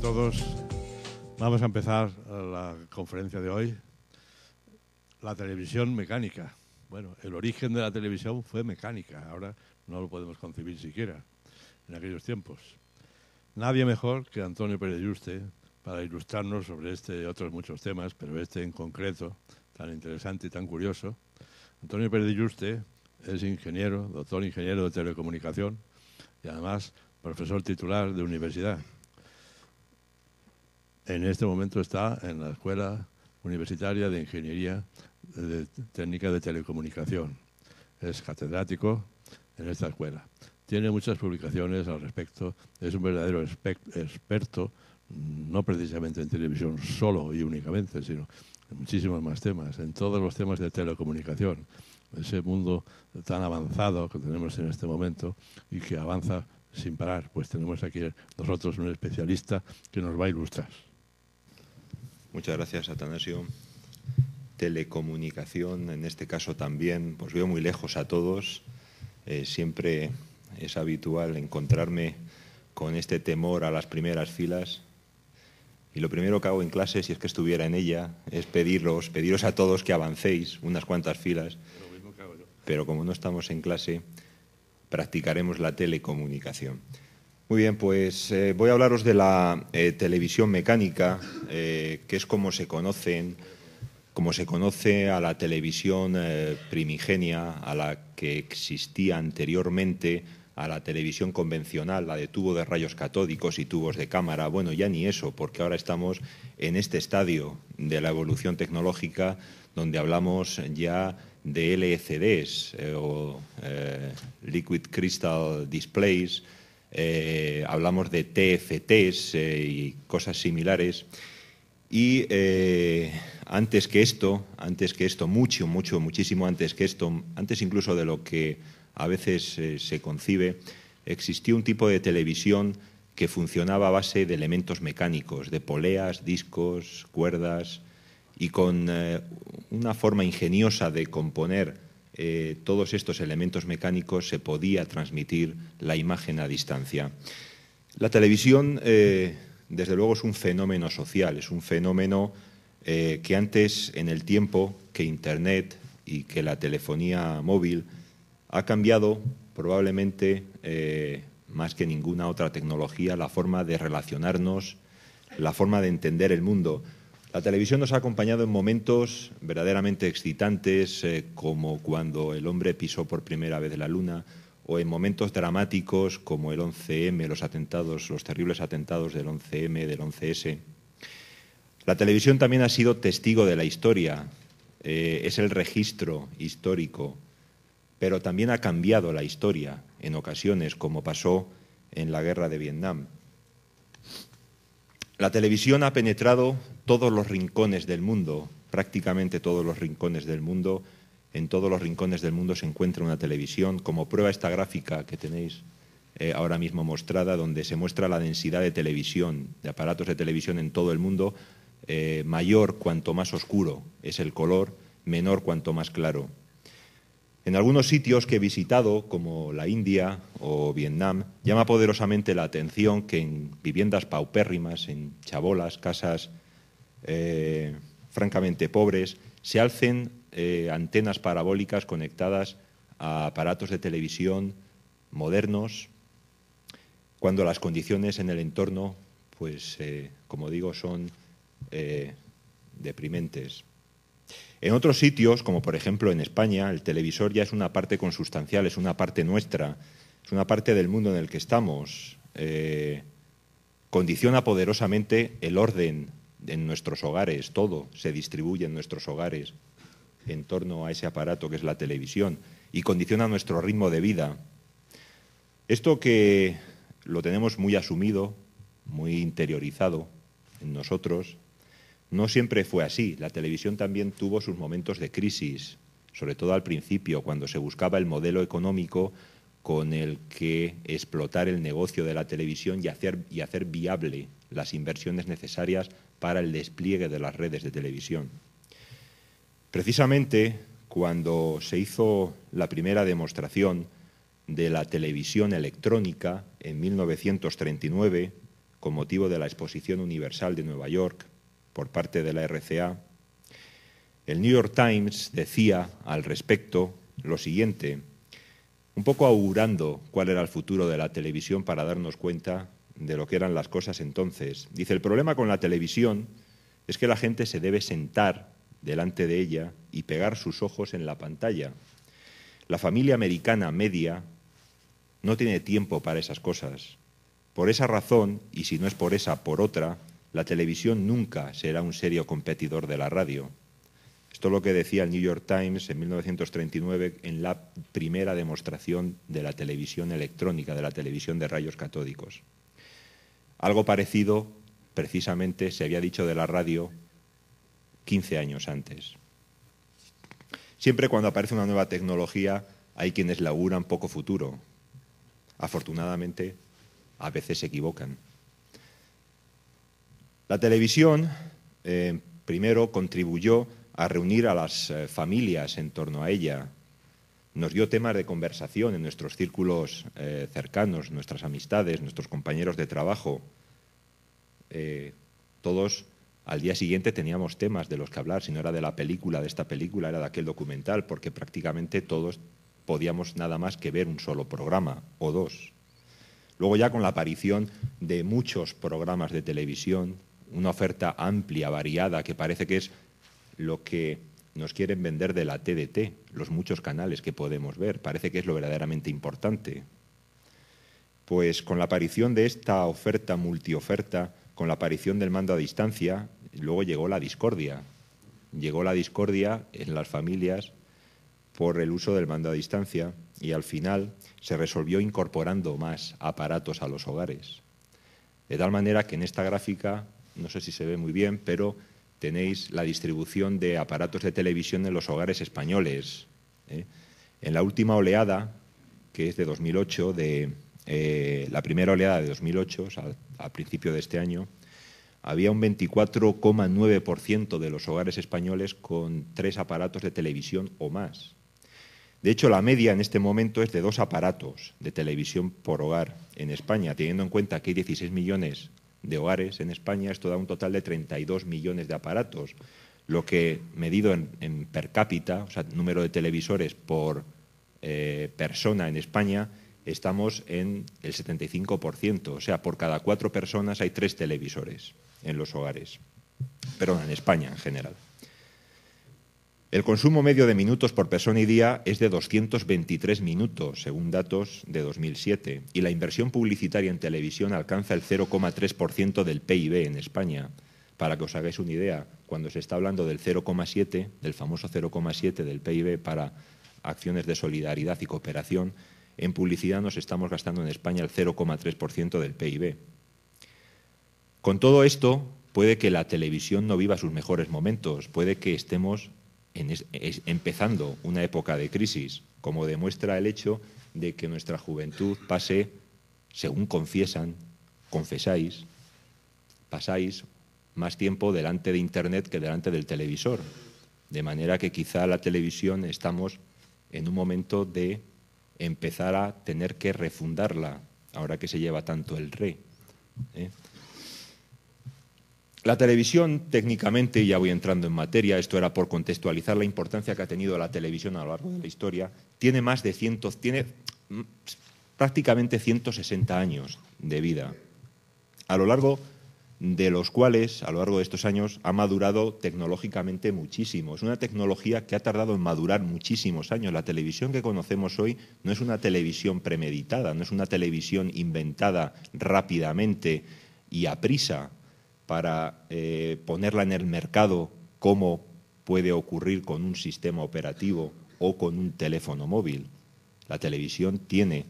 todos. Vamos a empezar la conferencia de hoy. La televisión mecánica. Bueno, el origen de la televisión fue mecánica. Ahora no lo podemos concebir siquiera en aquellos tiempos. Nadie mejor que Antonio Pérez Yuste para ilustrarnos sobre este y otros muchos temas, pero este en concreto, tan interesante y tan curioso. Antonio Pérez Yuste es ingeniero, doctor ingeniero de telecomunicación y además profesor titular de universidad. En este momento está en la Escuela Universitaria de Ingeniería Técnica de Telecomunicación. Es catedrático en esta escuela. Tiene muchas publicaciones al respecto. Es un verdadero experto, no precisamente en televisión solo y únicamente, sino en muchísimos más temas, en todos los temas de telecomunicación. Ese mundo tan avanzado que tenemos en este momento y que avanza sin parar. Pues tenemos aquí nosotros un especialista que nos va a ilustrar. Muchas gracias, Atanasio. Telecomunicación, en este caso también, pues veo muy lejos a todos. Eh, siempre es habitual encontrarme con este temor a las primeras filas. Y lo primero que hago en clase, si es que estuviera en ella, es pediros, pediros a todos que avancéis unas cuantas filas. Pero como no estamos en clase, practicaremos la telecomunicación. Muy bien, pues eh, voy a hablaros de la eh, televisión mecánica, eh, que es como se conocen, como se conoce a la televisión primigenia, a la que existía anteriormente a la televisión convencional, la de tubo de rayos catódicos y tubos de cámara. Bueno, ya ni eso, porque ahora estamos en este estadio de la evolución tecnológica donde hablamos ya de LCDs o Liquid Crystal Displays, eh, hablamos de TFTs eh, y cosas similares. Y eh, antes que esto, antes que esto, mucho, mucho, muchísimo antes que esto, antes incluso de lo que a veces se concibe, existió un tipo de televisión que funcionaba a base de elementos mecánicos, de poleas, discos, cuerdas, y con una forma ingeniosa de componer eh, todos estos elementos mecánicos se podía transmitir la imagen a distancia. La televisión, eh, desde luego, es un fenómeno social, es un fenómeno eh, que antes, en el tiempo que Internet y que la telefonía móvil ha cambiado probablemente más que ninguna otra tecnología la forma de relacionarnos, la forma de entender el mundo. La televisión nos ha acompañado en momentos verdaderamente excitantes, eh, como cuando el hombre pisó por primera vez la luna, o en momentos dramáticos como el 11M, los atentados, los terribles atentados del 11M, del 11S. La televisión también ha sido testigo de la historia, eh, es el registro histórico, pero también ha cambiado la historia en ocasiones, como pasó en la guerra de Vietnam. La televisión ha penetrado todos los rincones del mundo, prácticamente todos los rincones del mundo. En todos los rincones del mundo se encuentra una televisión. Como prueba esta gráfica que tenéis eh, ahora mismo mostrada, donde se muestra la densidad de televisión, de aparatos de televisión en todo el mundo, eh, mayor cuanto más oscuro es el color, menor cuanto más claro. En algunos sitios que he visitado, como la India o Vietnam, llama poderosamente la atención que en viviendas paupérrimas, en chabolas, casas eh, francamente pobres, se alcen eh, antenas parabólicas conectadas a aparatos de televisión modernos, cuando las condiciones en el entorno, pues, eh, como digo, son deprimentes. En otros sitios, como por ejemplo en España, el televisor ya es una parte consustancial, es una parte nuestra, es una parte del mundo en el que estamos. Condiciona poderosamente el orden en nuestros hogares, todo se distribuye en nuestros hogares en torno a ese aparato que es la televisión y condiciona nuestro ritmo de vida. Esto que lo tenemos muy asumido, muy interiorizado en nosotros, no siempre fue así. La televisión también tuvo sus momentos de crisis, sobre todo al principio, cuando se buscaba el modelo económico con el que explotar el negocio de la televisión y hacer, y hacer viable las inversiones necesarias para el despliegue de las redes de televisión. Precisamente cuando se hizo la primera demostración de la televisión electrónica en 1939, con motivo de la Exposición Universal de Nueva York por parte de la RCA, el New York Times decía al respecto lo siguiente, un poco augurando cuál era el futuro de la televisión para darnos cuenta de lo que eran las cosas entonces. Dice, el problema con la televisión es que la gente se debe sentar delante de ella y pegar sus ojos en la pantalla. La familia americana media no tiene tiempo para esas cosas. Por esa razón, y si no es por esa, por otra, la televisión nunca será un serio competidor de la radio. Esto es lo que decía el New York Times en 1939 en la primera demostración de la televisión electrónica, de la televisión de rayos catódicos. Algo parecido, precisamente, se había dicho de la radio 15 años antes. Siempre cuando aparece una nueva tecnología hay quienes la auguran poco futuro. Afortunadamente, a veces se equivocan. La televisión, eh, primero, contribuyó a reunir a las eh, familias en torno a ella. Nos dio temas de conversación en nuestros círculos eh, cercanos, nuestras amistades, nuestros compañeros de trabajo. todos al día siguiente teníamos temas de los que hablar, si no era de la película, de esta película, era de aquel documental, porque prácticamente todos podíamos nada más que ver un solo programa o dos. Luego ya con la aparición de muchos programas de televisión, una oferta amplia, variada, que parece que es lo que nos quieren vender de la TDT, los muchos canales que podemos ver, parece que es lo verdaderamente importante. Pues con la aparición de esta oferta multioferta, con la aparición del mando a distancia, luego llegó la discordia. Llegó la discordia en las familias por el uso del mando a distancia y al final se resolvió incorporando más aparatos a los hogares. De tal manera que en esta gráfica, no sé si se ve muy bien, pero tenéis la distribución de aparatos de televisión en los hogares españoles. ¿eh? En la última oleada, que es de 2008, de, eh, la primera oleada de 2008, o sea, al principio de este año, había un 24,9% de los hogares españoles con tres aparatos de televisión o más. De hecho, la media en este momento es de dos aparatos de televisión por hogar en España, teniendo en cuenta que hay 16 millones de hogares en España, esto da un total de 32 millones de aparatos, lo que medido en, per cápita, o sea, número de televisores por eh, persona en España, estamos en el 75%, o sea, por cada cuatro personas hay tres televisores en los hogares, perdón, en España en general. El consumo medio de minutos por persona y día es de 223 minutos, según datos de 2007, y la inversión publicitaria en televisión alcanza el 0,3% del PIB en España. Para que os hagáis una idea, cuando se está hablando del 0,7, del famoso 0,7 del PIB para acciones de solidaridad y cooperación, en publicidad nos estamos gastando en España el 0,3% del PIB. Con todo esto, puede que la televisión no viva sus mejores momentos, puede que estemos empezando una época de crisis, como demuestra el hecho de que nuestra juventud pase, según confiesan, confesáis, pasáis más tiempo delante de Internet que delante del televisor. De manera que quizá la televisión estamos en un momento de empezar a tener que refundarla, ahora que se lleva tanto el re. ¿eh? La televisión, técnicamente, ya voy entrando en materia, esto era por contextualizar la importancia que ha tenido la televisión a lo largo de la historia, tiene más de cientos, tiene mm, prácticamente 160 años de vida, a lo largo de los cuales, a lo largo de estos años, ha madurado tecnológicamente muchísimo. Es una tecnología que ha tardado en madurar muchísimos años. La televisión que conocemos hoy no es una televisión premeditada, no es una televisión inventada rápidamente y a prisa para eh, ponerla en el mercado como puede ocurrir con un sistema operativo o con un teléfono móvil. La televisión tiene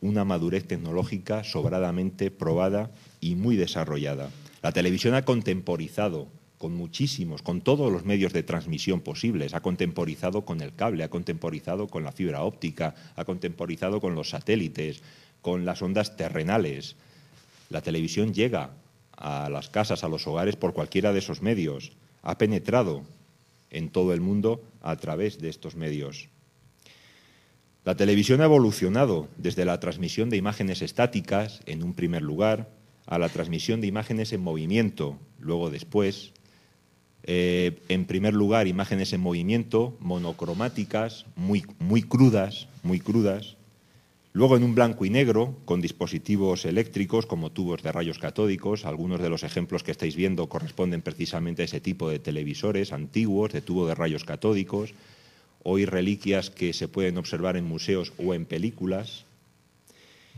una madurez tecnológica sobradamente probada y muy desarrollada. La televisión ha contemporizado con muchísimos, con todos los medios de transmisión posibles, ha contemporizado con el cable, ha contemporizado con la fibra óptica, ha contemporizado con los satélites, con las ondas terrenales. La televisión llega a las casas, a los hogares por cualquiera de esos medios. Ha penetrado en todo el mundo a través de estos medios. La televisión ha evolucionado desde la transmisión de imágenes estáticas, en un primer lugar, a la transmisión de imágenes en movimiento, luego después, eh, en primer lugar, imágenes en movimiento, monocromáticas, muy, muy crudas, muy crudas, Luego en un blanco y negro, con dispositivos eléctricos como tubos de rayos catódicos. Algunos de los ejemplos que estáis viendo corresponden precisamente a ese tipo de televisores antiguos, de tubo de rayos catódicos. Hoy reliquias que se pueden observar en museos o en películas.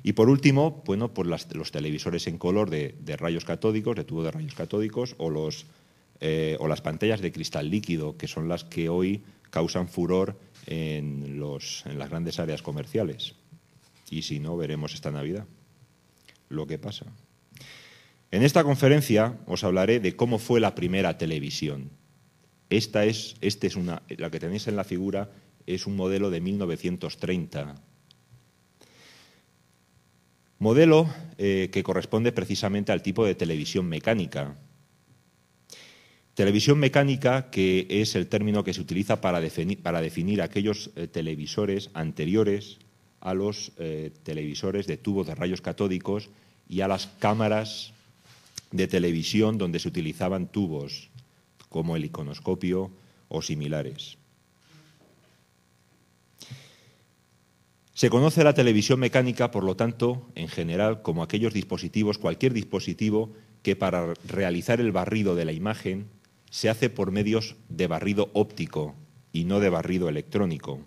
Y por último, bueno, pues los televisores en color de, rayos catódicos, de tubo de rayos catódicos, eh, o las pantallas de cristal líquido, que son las que hoy causan furor en las grandes áreas comerciales. Y si no, veremos esta Navidad lo que pasa. En esta conferencia os hablaré de cómo fue la primera televisión. Esta es, este es una, la que tenéis en la figura es un modelo de 1930. Modelo eh, que corresponde precisamente al tipo de televisión mecánica. Televisión mecánica que es el término que se utiliza para definir, para definir aquellos eh, televisores anteriores a los eh, televisores de tubos de rayos catódicos y a las cámaras de televisión donde se utilizaban tubos como el iconoscopio o similares. Se conoce la televisión mecánica, por lo tanto, en general, como aquellos dispositivos, cualquier dispositivo que para realizar el barrido de la imagen se hace por medios de barrido óptico y no de barrido electrónico.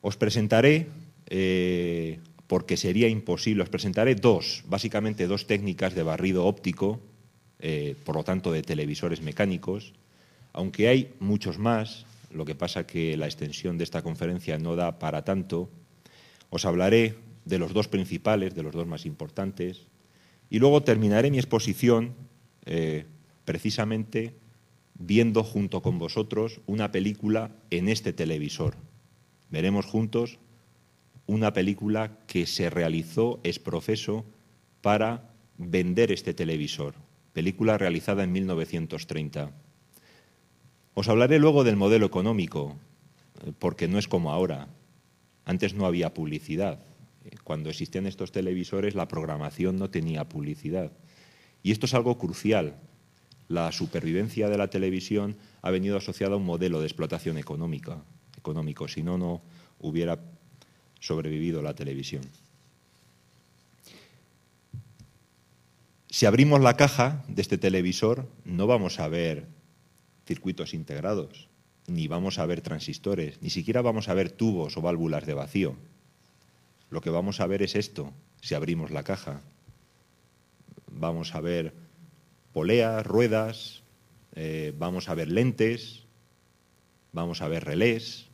Os presentaré, eh, porque sería imposible, os presentaré dos, básicamente dos técnicas de barrido óptico, eh, por lo tanto de televisores mecánicos, aunque hay muchos más, lo que pasa que la extensión de esta conferencia no da para tanto, os hablaré de los dos principales, de los dos más importantes, y luego terminaré mi exposición eh, precisamente viendo junto con vosotros una película en este televisor, veremos juntos una película que se realizó es profeso para vender este televisor, película realizada en 1930. Os hablaré luego del modelo económico, porque no es como ahora. Antes no había publicidad. Cuando existían estos televisores la programación no tenía publicidad. Y esto es algo crucial. La supervivencia de la televisión ha venido asociada a un modelo de explotación económica económico, si no, no hubiera sobrevivido la televisión. Si abrimos la caja de este televisor, no vamos a ver circuitos integrados, ni vamos a ver transistores, ni siquiera vamos a ver tubos o válvulas de vacío. Lo que vamos a ver es esto, si abrimos la caja. Vamos a ver poleas, ruedas, eh, vamos a ver lentes, vamos a ver relés,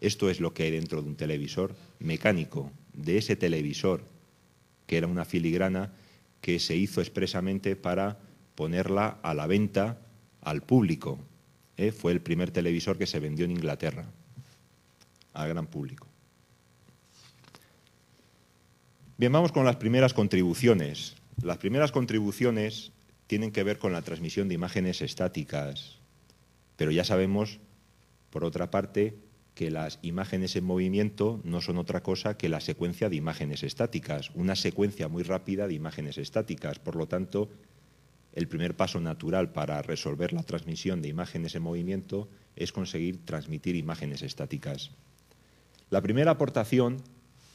esto es lo que hay dentro de un televisor mecánico, de ese televisor, que era una filigrana que se hizo expresamente para ponerla a la venta al público. ¿eh? Fue el primer televisor que se vendió en Inglaterra al gran público. Bien, vamos con las primeras contribuciones. Las primeras contribuciones tienen que ver con la transmisión de imágenes estáticas, pero ya sabemos, por otra parte, que las imágenes en movimiento no son otra cosa que la secuencia de imágenes estáticas, una secuencia muy rápida de imágenes estáticas. Por lo tanto, el primer paso natural para resolver la transmisión de imágenes en movimiento es conseguir transmitir imágenes estáticas. La primera aportación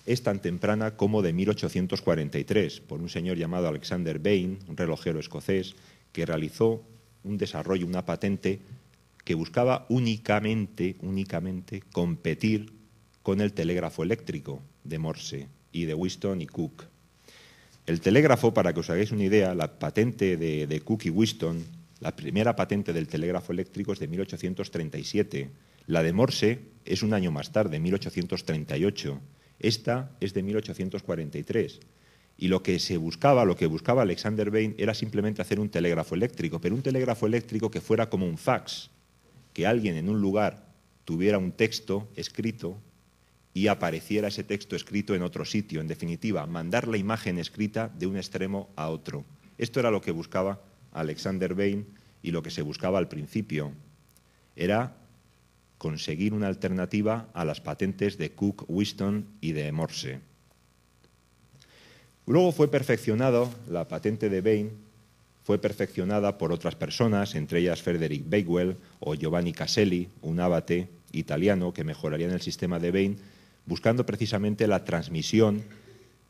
es tan temprana como de 1843, por un señor llamado Alexander Bain, un relojero escocés, que realizó un desarrollo, una patente que buscaba únicamente, únicamente competir con el telégrafo eléctrico de Morse y de Whiston y Cook. El telégrafo, para que os hagáis una idea, la patente de, Cook y Whiston, la primera patente del telégrafo eléctrico es de 1837. La de Morse es un año más tarde, 1838. Esta es de 1843. Y lo que se buscaba, lo que buscaba Alexander Bain era simplemente hacer un telégrafo eléctrico, pero un telégrafo eléctrico que fuera como un fax, que alguien en un lugar tuviera un texto escrito y apareciera ese texto escrito en otro sitio. En definitiva, mandar la imagen escrita de un extremo a otro. Esto era lo que buscaba Alexander Bain y lo que se buscaba al principio. Era conseguir una alternativa a las patentes de Cook, Whiston y de Morse. Luego fue perfeccionado, la patente de Bain fue perfeccionada por otras personas, entre ellas Frederick Bakewell o Giovanni Caselli, un abate italiano que mejoraría en el sistema de Bain, buscando precisamente la transmisión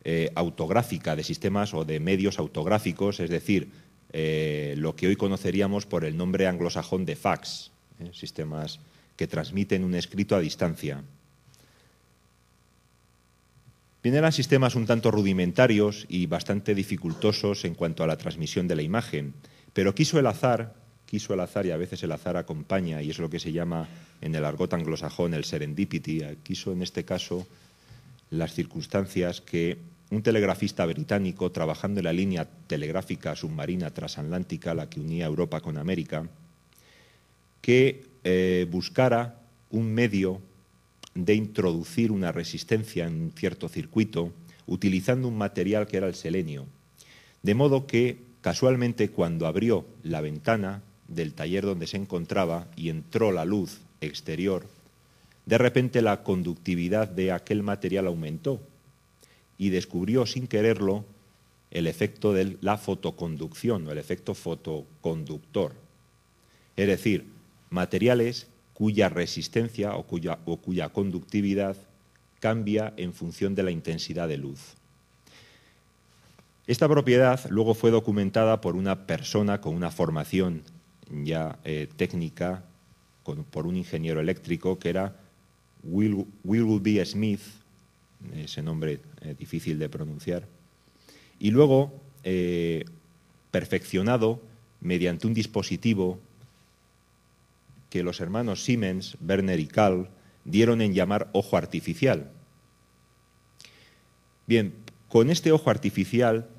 eh, autográfica de sistemas o de medios autográficos, es decir, eh, lo que hoy conoceríamos por el nombre anglosajón de fax, eh, sistemas que transmiten un escrito a distancia. Bien, eran sistemas un tanto rudimentarios y bastante dificultosos en cuanto a la transmisión de la imagen, pero quiso el azar, quiso el azar y a veces el azar acompaña, y es lo que se llama en el argot anglosajón el serendipity, quiso en este caso las circunstancias que un telegrafista británico trabajando en la línea telegráfica submarina transatlántica, la que unía Europa con América, que eh, buscara un medio de introducir una resistencia en cierto circuito utilizando un material que era el selenio. De modo que, casualmente, cuando abrió la ventana del taller donde se encontraba y entró la luz exterior, de repente la conductividad de aquel material aumentó y descubrió sin quererlo el efecto de la fotoconducción o el efecto fotoconductor. Es decir, materiales cuya resistencia o cuya, o cuya conductividad cambia en función de la intensidad de luz. Esta propiedad luego fue documentada por una persona con una formación ya eh, técnica, por un ingeniero eléctrico que era Will, Willoughby Smith, ese nombre eh, difícil de pronunciar, y luego eh, perfeccionado mediante un dispositivo que los hermanos Siemens, Werner y Karl dieron en llamar ojo artificial. Bien, con este ojo artificial,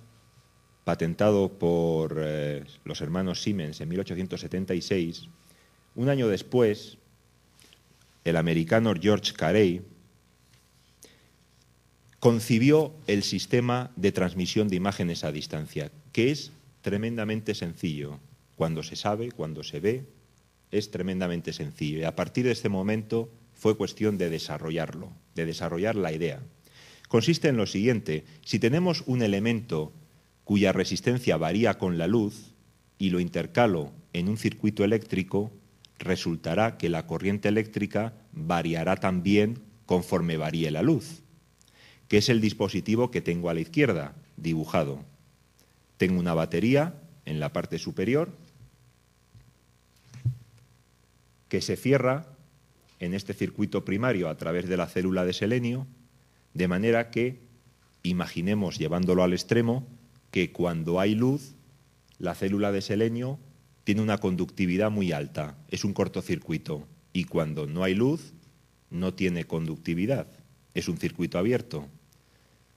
patentado por eh, los hermanos Siemens en 1876, un año después, el americano George Carey concibió el sistema de transmisión de imágenes a distancia, que es tremendamente sencillo. Cuando se sabe, cuando se ve, es tremendamente sencillo y a partir de este momento fue cuestión de desarrollarlo, de desarrollar la idea. Consiste en lo siguiente, si tenemos un elemento cuya resistencia varía con la luz y lo intercalo en un circuito eléctrico, resultará que la corriente eléctrica variará también conforme varíe la luz, que es el dispositivo que tengo a la izquierda, dibujado. Tengo una batería en la parte superior que se cierra en este circuito primario a través de la célula de selenio, de manera que, imaginemos llevándolo al extremo, que cuando hay luz, la célula de selenio tiene una conductividad muy alta, es un cortocircuito, y cuando no hay luz, no tiene conductividad, es un circuito abierto.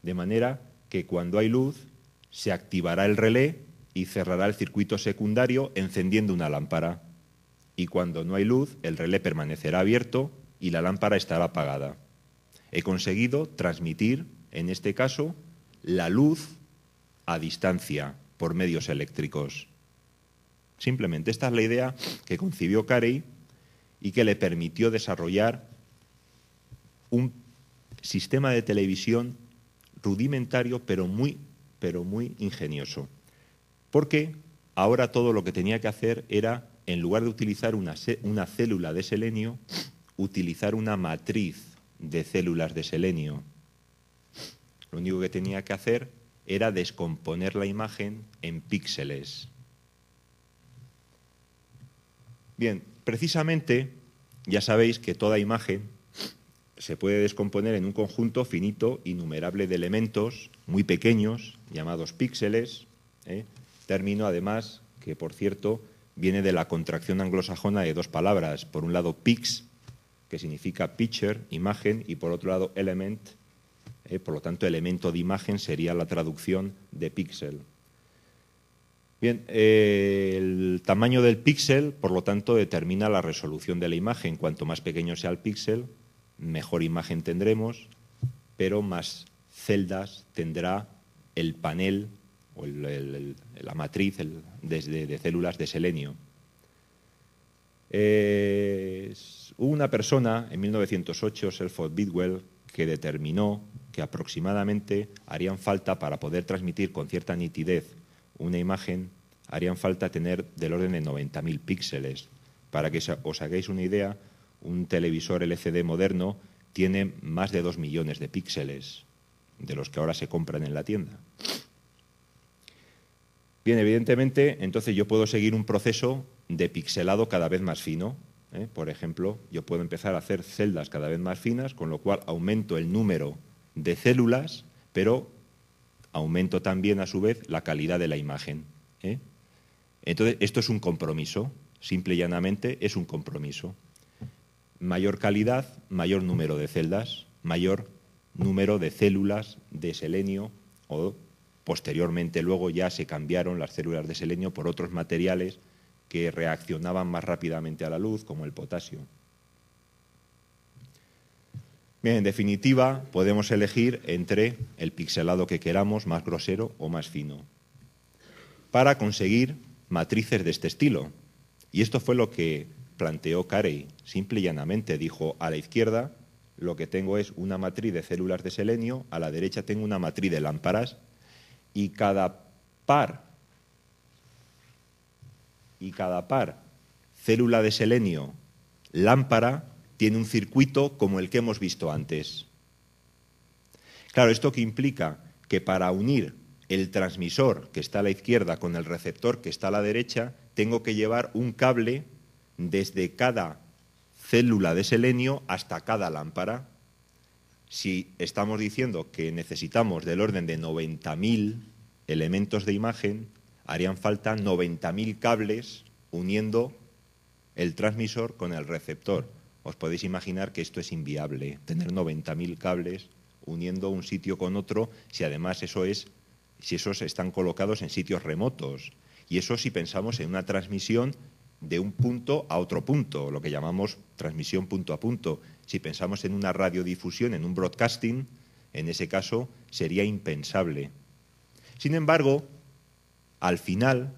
De manera que cuando hay luz, se activará el relé y cerrará el circuito secundario encendiendo una lámpara y cuando no hay luz el relé permanecerá abierto y la lámpara estará apagada. He conseguido transmitir, en este caso, la luz a distancia por medios eléctricos. Simplemente esta es la idea que concibió Carey y que le permitió desarrollar un sistema de televisión rudimentario pero muy, pero muy ingenioso. Porque ahora todo lo que tenía que hacer era en lugar de utilizar una, célula de selenio, utilizar una matriz de células de selenio. Lo único que tenía que hacer era descomponer la imagen en píxeles. Bien, precisamente ya sabéis que toda imagen se puede descomponer en un conjunto finito innumerable de elementos muy pequeños llamados píxeles, ¿eh? término además que por cierto viene de la contracción anglosajona de dos palabras. Por un lado, pix, que significa picture, imagen, y por otro lado, element, eh, por lo tanto, elemento de imagen sería la traducción de píxel. Bien, eh, el tamaño del píxel, por lo tanto, determina la resolución de la imagen. Cuanto más pequeño sea el píxel, mejor imagen tendremos, pero más celdas tendrá el panel o la matriz de, células de selenio. hubo una persona en 1908, Selford Bidwell, que determinó que que aproximadamente harían falta para poder transmitir con cierta nitidez una imagen, harían falta tener del orden de 90.000 píxeles. Para que os hagáis una idea, un televisor LCD moderno tiene más de 2 millones de píxeles de los que ahora se compran en la tienda. Bien, evidentemente, entonces yo puedo seguir un proceso de pixelado cada vez más fino. ¿eh? Por ejemplo, yo puedo empezar a hacer celdas cada vez más finas, con lo cual aumento el número de células, pero aumento también a su vez la calidad de la imagen. ¿eh? Entonces, esto es un compromiso, simple y llanamente es un compromiso. Mayor calidad, mayor número de celdas, mayor número de células de selenio o posteriormente luego ya se cambiaron las células de selenio por otros materiales que reaccionaban más rápidamente a la luz, como el potasio. Bien, en definitiva, podemos elegir entre el pixelado que queramos, más grosero o más fino, para conseguir matrices de este estilo. Y esto fue lo que planteó Carey. Simple y llanamente dijo, a la izquierda lo que tengo es una matriz de células de selenio, a la derecha tengo una matriz de lámparas, y cada par, y cada par, célula de selenio, lámpara, tiene un circuito como el que hemos visto antes. Claro, ¿esto que implica? Que para unir el transmisor que está a la izquierda con el receptor que está a la derecha, tengo que llevar un cable desde cada célula de selenio hasta cada lámpara. Si estamos diciendo que necesitamos del orden de 90.000 elementos de imagen, harían falta 90.000 cables uniendo el transmisor con el receptor os podéis imaginar que esto es inviable, tener 90.000 cables uniendo un sitio con otro, si además eso es, si esos están colocados en sitios remotos. Y eso si pensamos en una transmisión de un punto a otro punto, lo que llamamos transmisión punto a punto. Si pensamos en una radiodifusión, en un broadcasting, en ese caso sería impensable. Sin embargo, al final,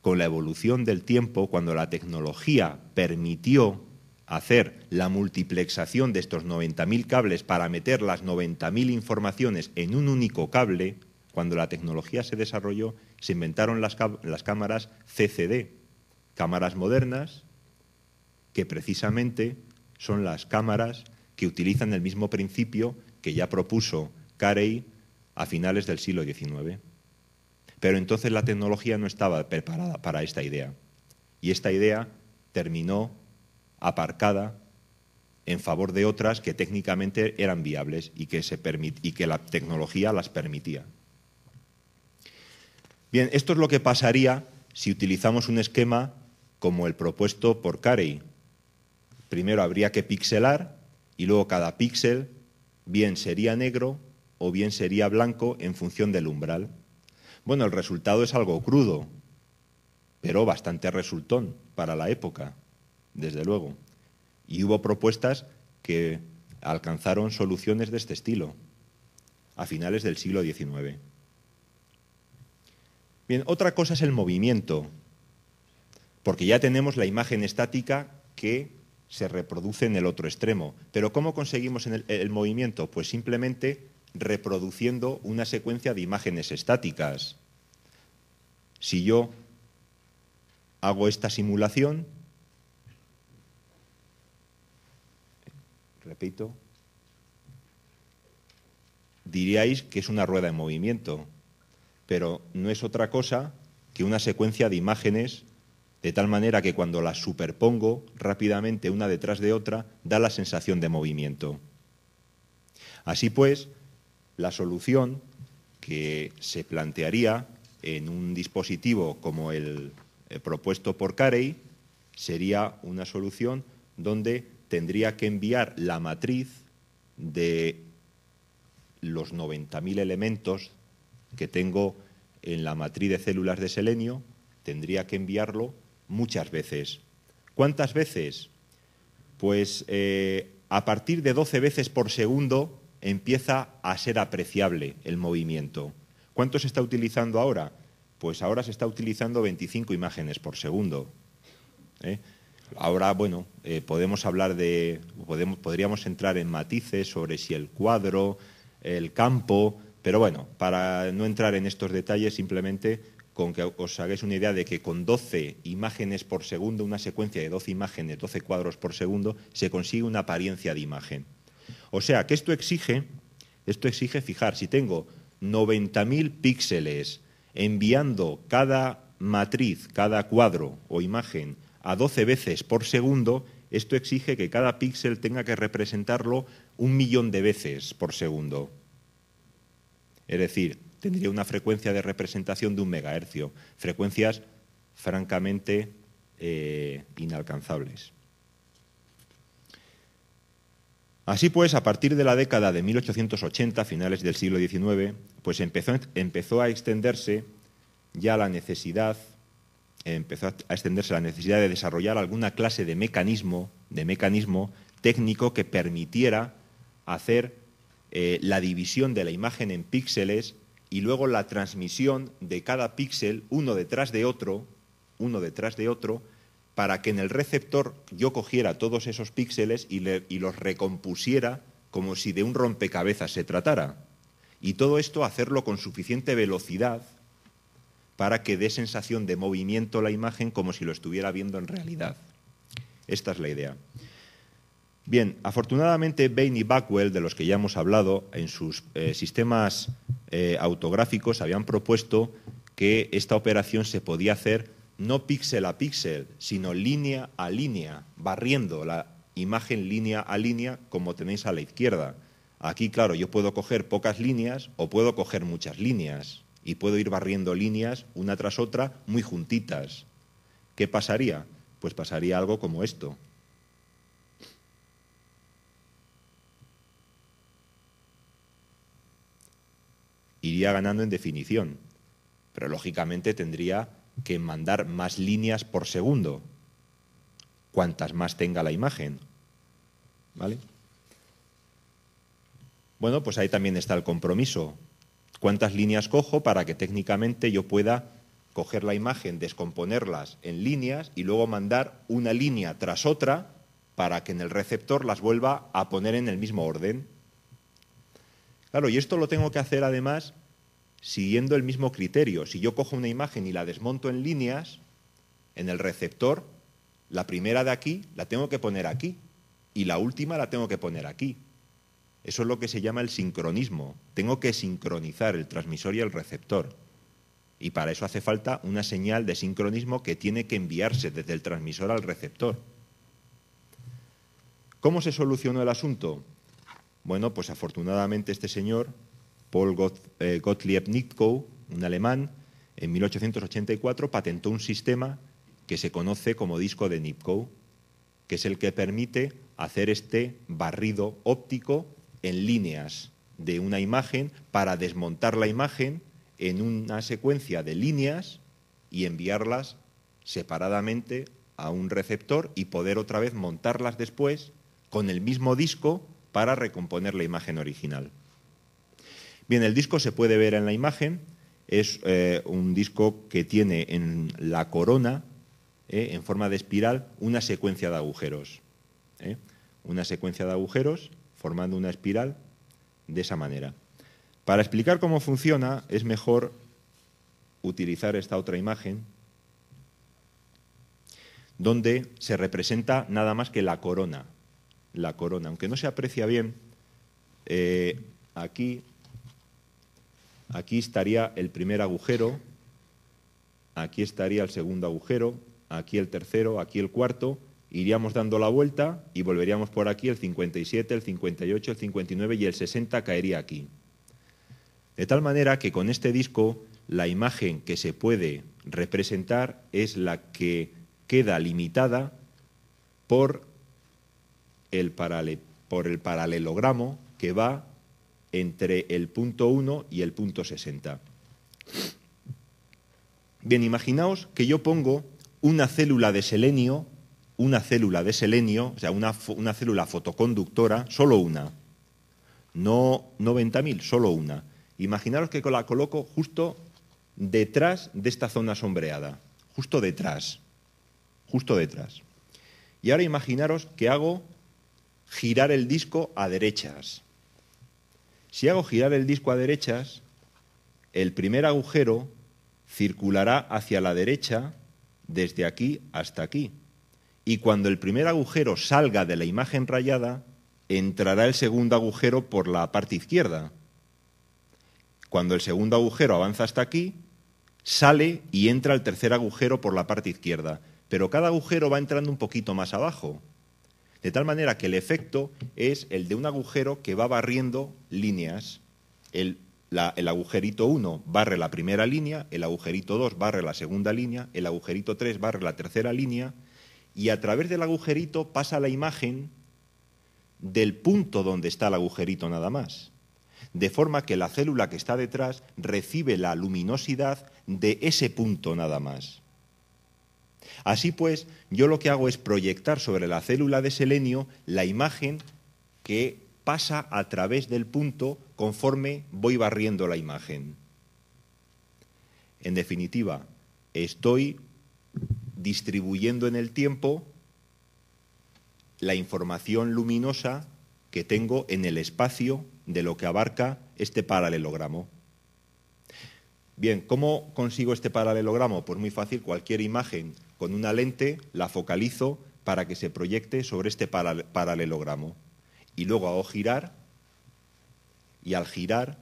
con la evolución del tiempo, cuando la tecnología permitió hacer la multiplexación de estos 90.000 cables para meter las 90.000 informaciones en un único cable, cuando la tecnología se desarrolló, se inventaron las, las cámaras CCD, cámaras modernas que precisamente son las cámaras que utilizan el mismo principio que ya propuso Carey a finales del siglo XIX. Pero entonces la tecnología no estaba preparada para esta idea. Y esta idea terminó aparcada en favor de otras que técnicamente eran viables y que, y que la tecnología las permitía. Bien, esto es lo que pasaría si utilizamos un esquema como el propuesto por Carey. Primero habría que pixelar y luego cada píxel bien sería negro o bien sería blanco en función del umbral. Bueno, el resultado es algo crudo, pero bastante resultón para la época desde luego. Y hubo propuestas que alcanzaron soluciones de este estilo a finales del siglo XIX. Bien, otra cosa es el movimiento, porque ya tenemos la imagen estática que se reproduce en el otro extremo. Pero ¿cómo conseguimos el, movimiento? Pues simplemente reproduciendo una secuencia de imágenes estáticas. Si yo hago esta simulación, repito, diríais que es una rueda en movimiento, pero no es otra cosa que una secuencia de imágenes de tal manera que cuando las superpongo rápidamente una detrás de otra, da la sensación de movimiento. Así pues, la solución que se plantearía en un dispositivo como el eh, propuesto por Carey sería una solución donde tendría que enviar la matriz de los 90.000 elementos que tengo en la matriz de células de selenio, tendría que enviarlo muchas veces. ¿Cuántas veces? Pues eh, a partir de 12 veces por segundo empieza a ser apreciable el movimiento. ¿Cuánto se está utilizando ahora? Pues ahora se está utilizando 25 imágenes por segundo. ¿eh? Ahora, bueno, eh, podemos hablar de, podríamos entrar en matices sobre si el cuadro el campo, pero bueno, para no entrar en estos detalles, simplemente con que os hagáis una idea de que con 12 imágenes por segundo, una secuencia de 12 imágenes, 12 cuadros por segundo, se consigue una apariencia de imagen. O sea, que esto exige, esto exige fijar, si tengo 90.000 píxeles enviando cada matriz, cada cuadro o imagen a 12 veces por segundo, esto exige que cada píxel tenga que representarlo un millón de veces por segundo. Es decir, tendría una frecuencia de representación de un megahercio, frecuencias francamente eh, inalcanzables. Así pues, a partir de la década de 1880, finales del siglo XIX, pues empezó, empezó a extenderse ya la necesidad, empezó a extenderse la necesidad de desarrollar alguna clase de mecanismo, de mecanismo técnico que permitiera hacer eh, la división de la imagen en píxeles y luego la transmisión de cada píxel uno detrás de otro, uno detrás de otro, para que en el receptor yo cogiera todos esos píxeles y, y los recompusiera como si de un rompecabezas se tratara. Y todo esto hacerlo con suficiente velocidad para que dé sensación de movimiento la imagen como si lo estuviera viendo en realidad. Esta es la idea. Bien, afortunadamente Bain y Backwell, de los que ya hemos hablado, en sus eh, sistemas eh, autográficos habían propuesto que esta operación se podía hacer no píxel a píxel, sino línea a línea, barriendo la imagen línea a línea como tenéis a la izquierda. Aquí, claro, yo puedo coger pocas líneas o puedo coger muchas líneas y puedo ir barriendo líneas una tras otra muy juntitas. ¿Qué pasaría? Pues pasaría algo como esto. Iría ganando en definición, pero lógicamente tendría que mandar más líneas por segundo, cuantas más tenga la imagen. ¿Vale? Bueno, pues ahí también está el compromiso. ¿Cuántas líneas cojo para que técnicamente yo pueda coger la imagen, descomponerlas en líneas y luego mandar una línea tras otra para que en el receptor las vuelva a poner en el mismo orden? Claro, y esto lo tengo que hacer además siguiendo el mismo criterio. Si yo cojo una imagen y la desmonto en líneas, en el receptor, la primera de aquí la tengo que poner aquí y la última la tengo que poner aquí. Eso es lo que se llama el sincronismo. Tengo que sincronizar el transmisor y el receptor. Y para eso hace falta una señal de sincronismo que tiene que enviarse desde el transmisor al receptor. ¿Cómo se solucionó el asunto? Bueno, pues afortunadamente este señor, Paul eh, Gottlieb Nitkow, un alemán, en 1884 patentó un sistema que se conoce como disco de Nipkow, que es el que permite hacer este barrido óptico en líneas de una imagen para desmontar la imagen en una secuencia de líneas y enviarlas separadamente a un receptor y poder otra vez montarlas después con el mismo disco para recomponer la imagen original. Bien, el disco se puede ver en la imagen, es eh, un disco que tiene en la corona, eh, en forma de espiral, una secuencia de agujeros. Eh, una secuencia de agujeros formando una espiral de esa manera. Para explicar cómo funciona es mejor utilizar esta otra imagen donde se representa nada más que la corona, la corona. Aunque no se aprecia bien, eh, aquí, aquí estaría el primer agujero, aquí estaría el segundo agujero, aquí el tercero, aquí el cuarto, iríamos dando la vuelta y volveríamos por aquí el 57, el 58, el 59 y el 60 caería aquí. De tal manera que con este disco la imagen que se puede representar es la que queda limitada por el, por el paralelogramo que va entre el punto 1 y el punto 60. Bien, imaginaos que yo pongo una célula de selenio, una célula de selenio, o sea, una, una célula fotoconductora, solo una, no 90.000, solo una. Imaginaros que la coloco justo detrás de esta zona sombreada, justo detrás, justo detrás. Y ahora imaginaros que hago girar el disco a derechas. Si hago girar el disco a derechas, el primer agujero circulará hacia la derecha desde aquí hasta aquí. Y cuando el primer agujero salga de la imagen rayada, entrará el segundo agujero por la parte izquierda. Cuando el segundo agujero avanza hasta aquí, sale y entra el tercer agujero por la parte izquierda. Pero cada agujero va entrando un poquito más abajo. De tal manera que el efecto es el de un agujero que va barriendo líneas. El, agujerito 1 barre la primera línea, el agujerito 2 barre la segunda línea, el agujerito 3 barre la tercera línea, y a través del agujerito pasa la imagen del punto donde está el agujerito nada más. De forma que la célula que está detrás recibe la luminosidad de ese punto nada más. Así pues, yo lo que hago es proyectar sobre la célula de selenio la imagen que pasa a través del punto conforme voy barriendo la imagen. En definitiva, estoy distribuyendo en el tiempo la información luminosa que tengo en el espacio de lo que abarca este paralelogramo. Bien, ¿cómo consigo este paralelogramo? Pues muy fácil, cualquier imagen con una lente la focalizo para que se proyecte sobre este paralelogramo. Y luego hago girar y al girar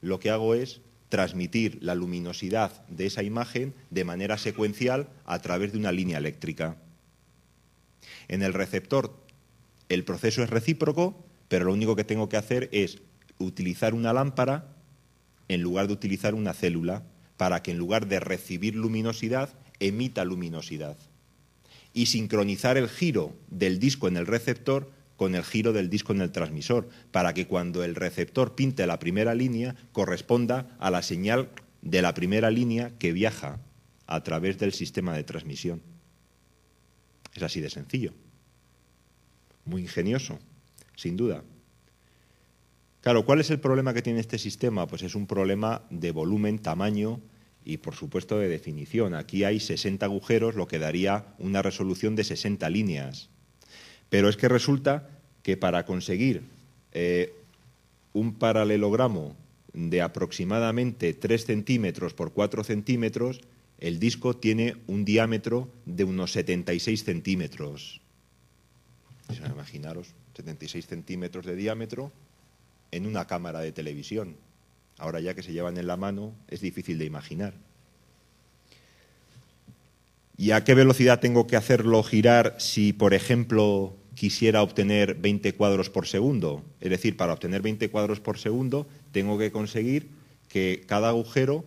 lo que hago es transmitir la luminosidad de esa imagen de manera secuencial a través de una línea eléctrica. En el receptor el proceso es recíproco, pero lo único que tengo que hacer es utilizar una lámpara en lugar de utilizar una célula para que en lugar de recibir luminosidad, emita luminosidad. Y sincronizar el giro del disco en el receptor con el giro del disco en el transmisor, para que cuando el receptor pinte la primera línea corresponda a la señal de la primera línea que viaja a través del sistema de transmisión. Es así de sencillo. Muy ingenioso, sin duda. Claro, ¿cuál es el problema que tiene este sistema? Pues es un problema de volumen, tamaño y, por supuesto, de definición. Aquí hay 60 agujeros, lo que daría una resolución de 60 líneas. Pero es que resulta que para conseguir eh, un paralelogramo de aproximadamente 3 centímetros por 4 centímetros, el disco tiene un diámetro de unos 76 centímetros. Imaginaros, 76 centímetros de diámetro en una cámara de televisión. Ahora ya que se llevan en la mano es difícil de imaginar. ¿Y a qué velocidad tengo que hacerlo girar si, por ejemplo, quisiera obtener 20 cuadros por segundo? Es decir, para obtener 20 cuadros por segundo tengo que conseguir que cada agujero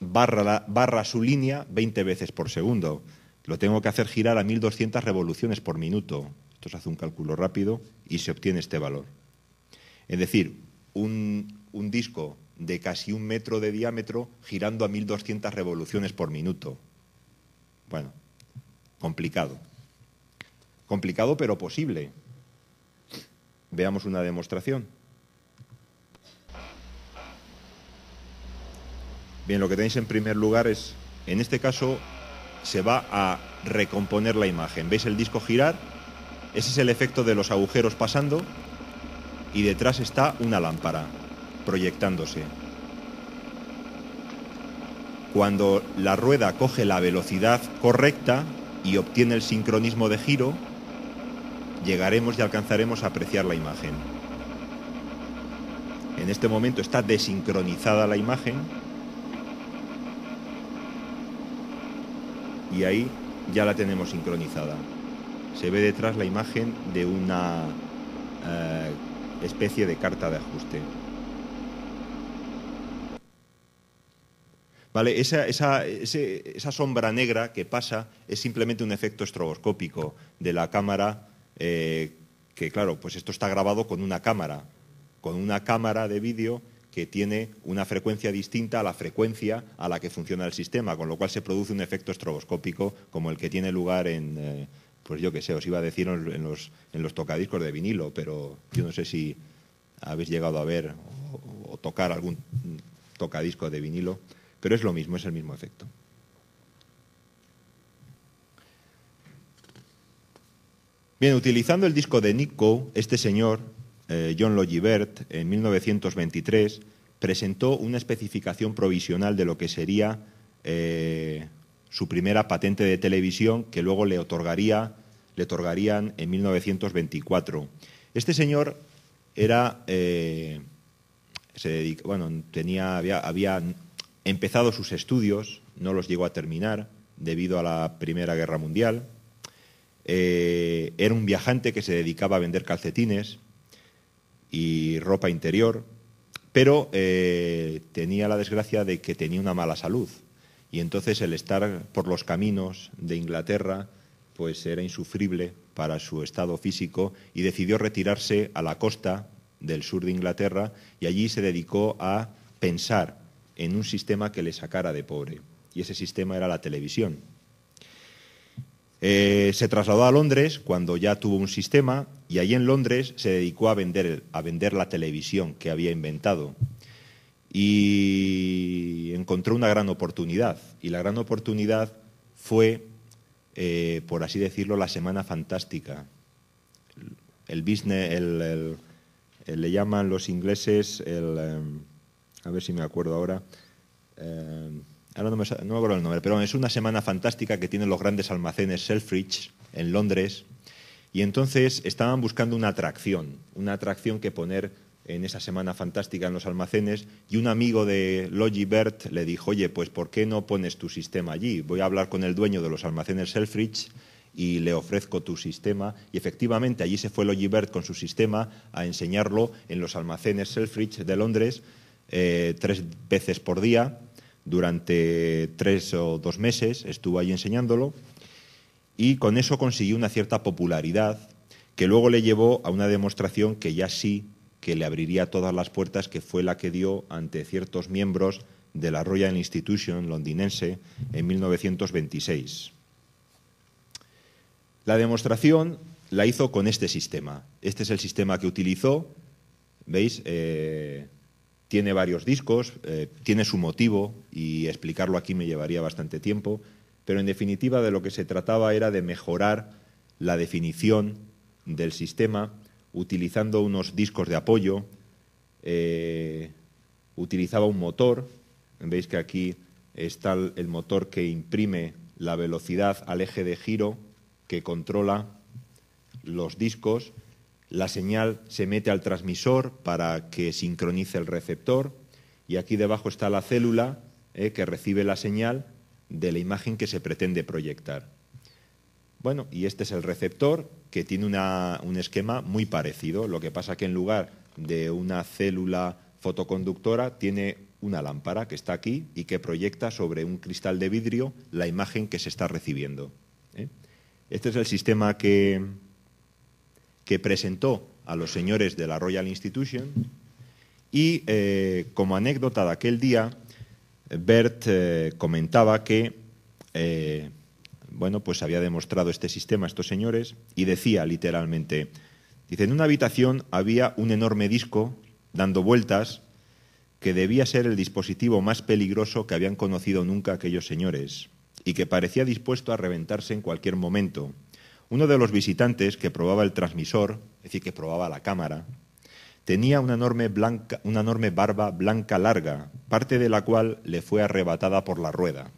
barra, su línea 20 veces por segundo. Lo tengo que hacer girar a 1200 revoluciones por minuto. Esto se hace un cálculo rápido y se obtiene este valor. Es decir, un, un disco de casi un metro de diámetro girando a 1200 revoluciones por minuto. Bueno, complicado. Complicado pero posible. Veamos una demostración. Bien, lo que tenéis en primer lugar es, en este caso, se va a recomponer la imagen. ¿Veis el disco girar? Ese es el efecto de los agujeros pasando y detrás está una lámpara proyectándose. Cuando la rueda coge la velocidad correcta y obtiene el sincronismo de giro, llegaremos y alcanzaremos a apreciar la imagen. En este momento está desincronizada la imagen y ahí ya la tenemos sincronizada. Se ve detrás la imagen de una eh, especie de carta de ajuste. Vale, esa, esa, sombra negra que pasa es simplemente un efecto estroboscópico de la cámara, eh, que claro, pues esto está grabado con una cámara, con una cámara de vídeo que tiene una frecuencia distinta a la frecuencia a la que funciona el sistema, con lo cual se produce un efecto estroboscópico como el que tiene lugar en, eh, pues yo qué sé, os iba a decir en los, en los tocadiscos de vinilo, pero yo no sé si habéis llegado a ver o, tocar algún tocadisco de vinilo, pero es lo mismo, es el mismo efecto. Bien, utilizando el disco de Nico, este señor eh, John Logie Baird, en 1923, presentó una especificación provisional de lo que sería eh, su primera patente de televisión, que luego le, otorgaría, le otorgarían en 1924. Este señor era, eh, se bueno, tenía, había empezado sus estudios, no los llegó a terminar debido a la Primera Guerra Mundial. era un viajante que se dedicaba a vender calcetines y ropa interior, pero eh, tenía la desgracia de que tenía una mala salud. Y entonces el estar por los caminos de Inglaterra pues era insufrible para su estado físico y decidió retirarse a la costa del sur de Inglaterra y allí se dedicó a pensar en un sistema que le sacara de pobre. Y ese sistema era la televisión. Eh, se trasladó a Londres cuando ya tuvo un sistema y allí en Londres se dedicó a vender, a vender la televisión que había inventado. Y encontró una gran oportunidad. Y la gran oportunidad fue, eh, por así decirlo, la Semana Fantástica. El business, el, le llaman los ingleses, el, em, a ver si me acuerdo ahora, em, ahora no me, no me acuerdo el nombre, pero es una semana fantástica que tienen los grandes almacenes Selfridge en Londres. Y entonces estaban buscando una atracción, una atracción que poner en esa semana fantástica en los almacenes y un amigo de Logibert le dijo, oye, pues ¿por qué no pones tu sistema allí? Voy a hablar con el dueño de los almacenes Selfridge y le ofrezco tu sistema. Y efectivamente allí se fue Logibert con su sistema a enseñarlo en los almacenes Selfridge de Londres eh, tres veces por día durante tres o dos meses, estuvo ahí enseñándolo y con eso consiguió una cierta popularidad que luego le llevó a una demostración que ya sí que le abriría todas las puertas, que fue la que dio ante ciertos miembros de la Royal Institution londinense en 1926. La demostración la hizo con este sistema. Este es el sistema que utilizó. ¿Veis? Eh, tiene varios discos, eh, tiene su motivo y explicarlo aquí me llevaría bastante tiempo, pero en definitiva de lo que se trataba era de mejorar la definición del sistema utilizando unos discos de apoyo, eh, utilizaba un motor, veis que aquí está el motor que imprime la velocidad al eje de giro que controla los discos la señal se mete al transmisor para que sincronice el receptor y aquí debajo está la célula eh, que recibe la señal de la imagen que se pretende proyectar. Bueno, y este es el receptor que tiene un esquema muy parecido. Lo que pasa que en lugar de una célula fotoconductora tiene una lámpara que está aquí y que proyecta sobre un cristal de vidrio la imagen que se está recibiendo. ¿eh? Este es el sistema que, que presentó a los señores de la Royal Institution y eh, como anécdota de aquel día, Bert eh, comentaba que eh, bueno, pues había demostrado este sistema a estos señores y decía literalmente, dice, en una habitación había un enorme disco dando vueltas que debía ser el dispositivo más peligroso que habían conocido nunca aquellos señores y que parecía dispuesto a reventarse en cualquier momento. Uno de los visitantes que probaba el transmisor, es decir, que probaba la cámara, tenía una enorme, una enorme barba blanca larga, parte de la cual le fue arrebatada por la rueda.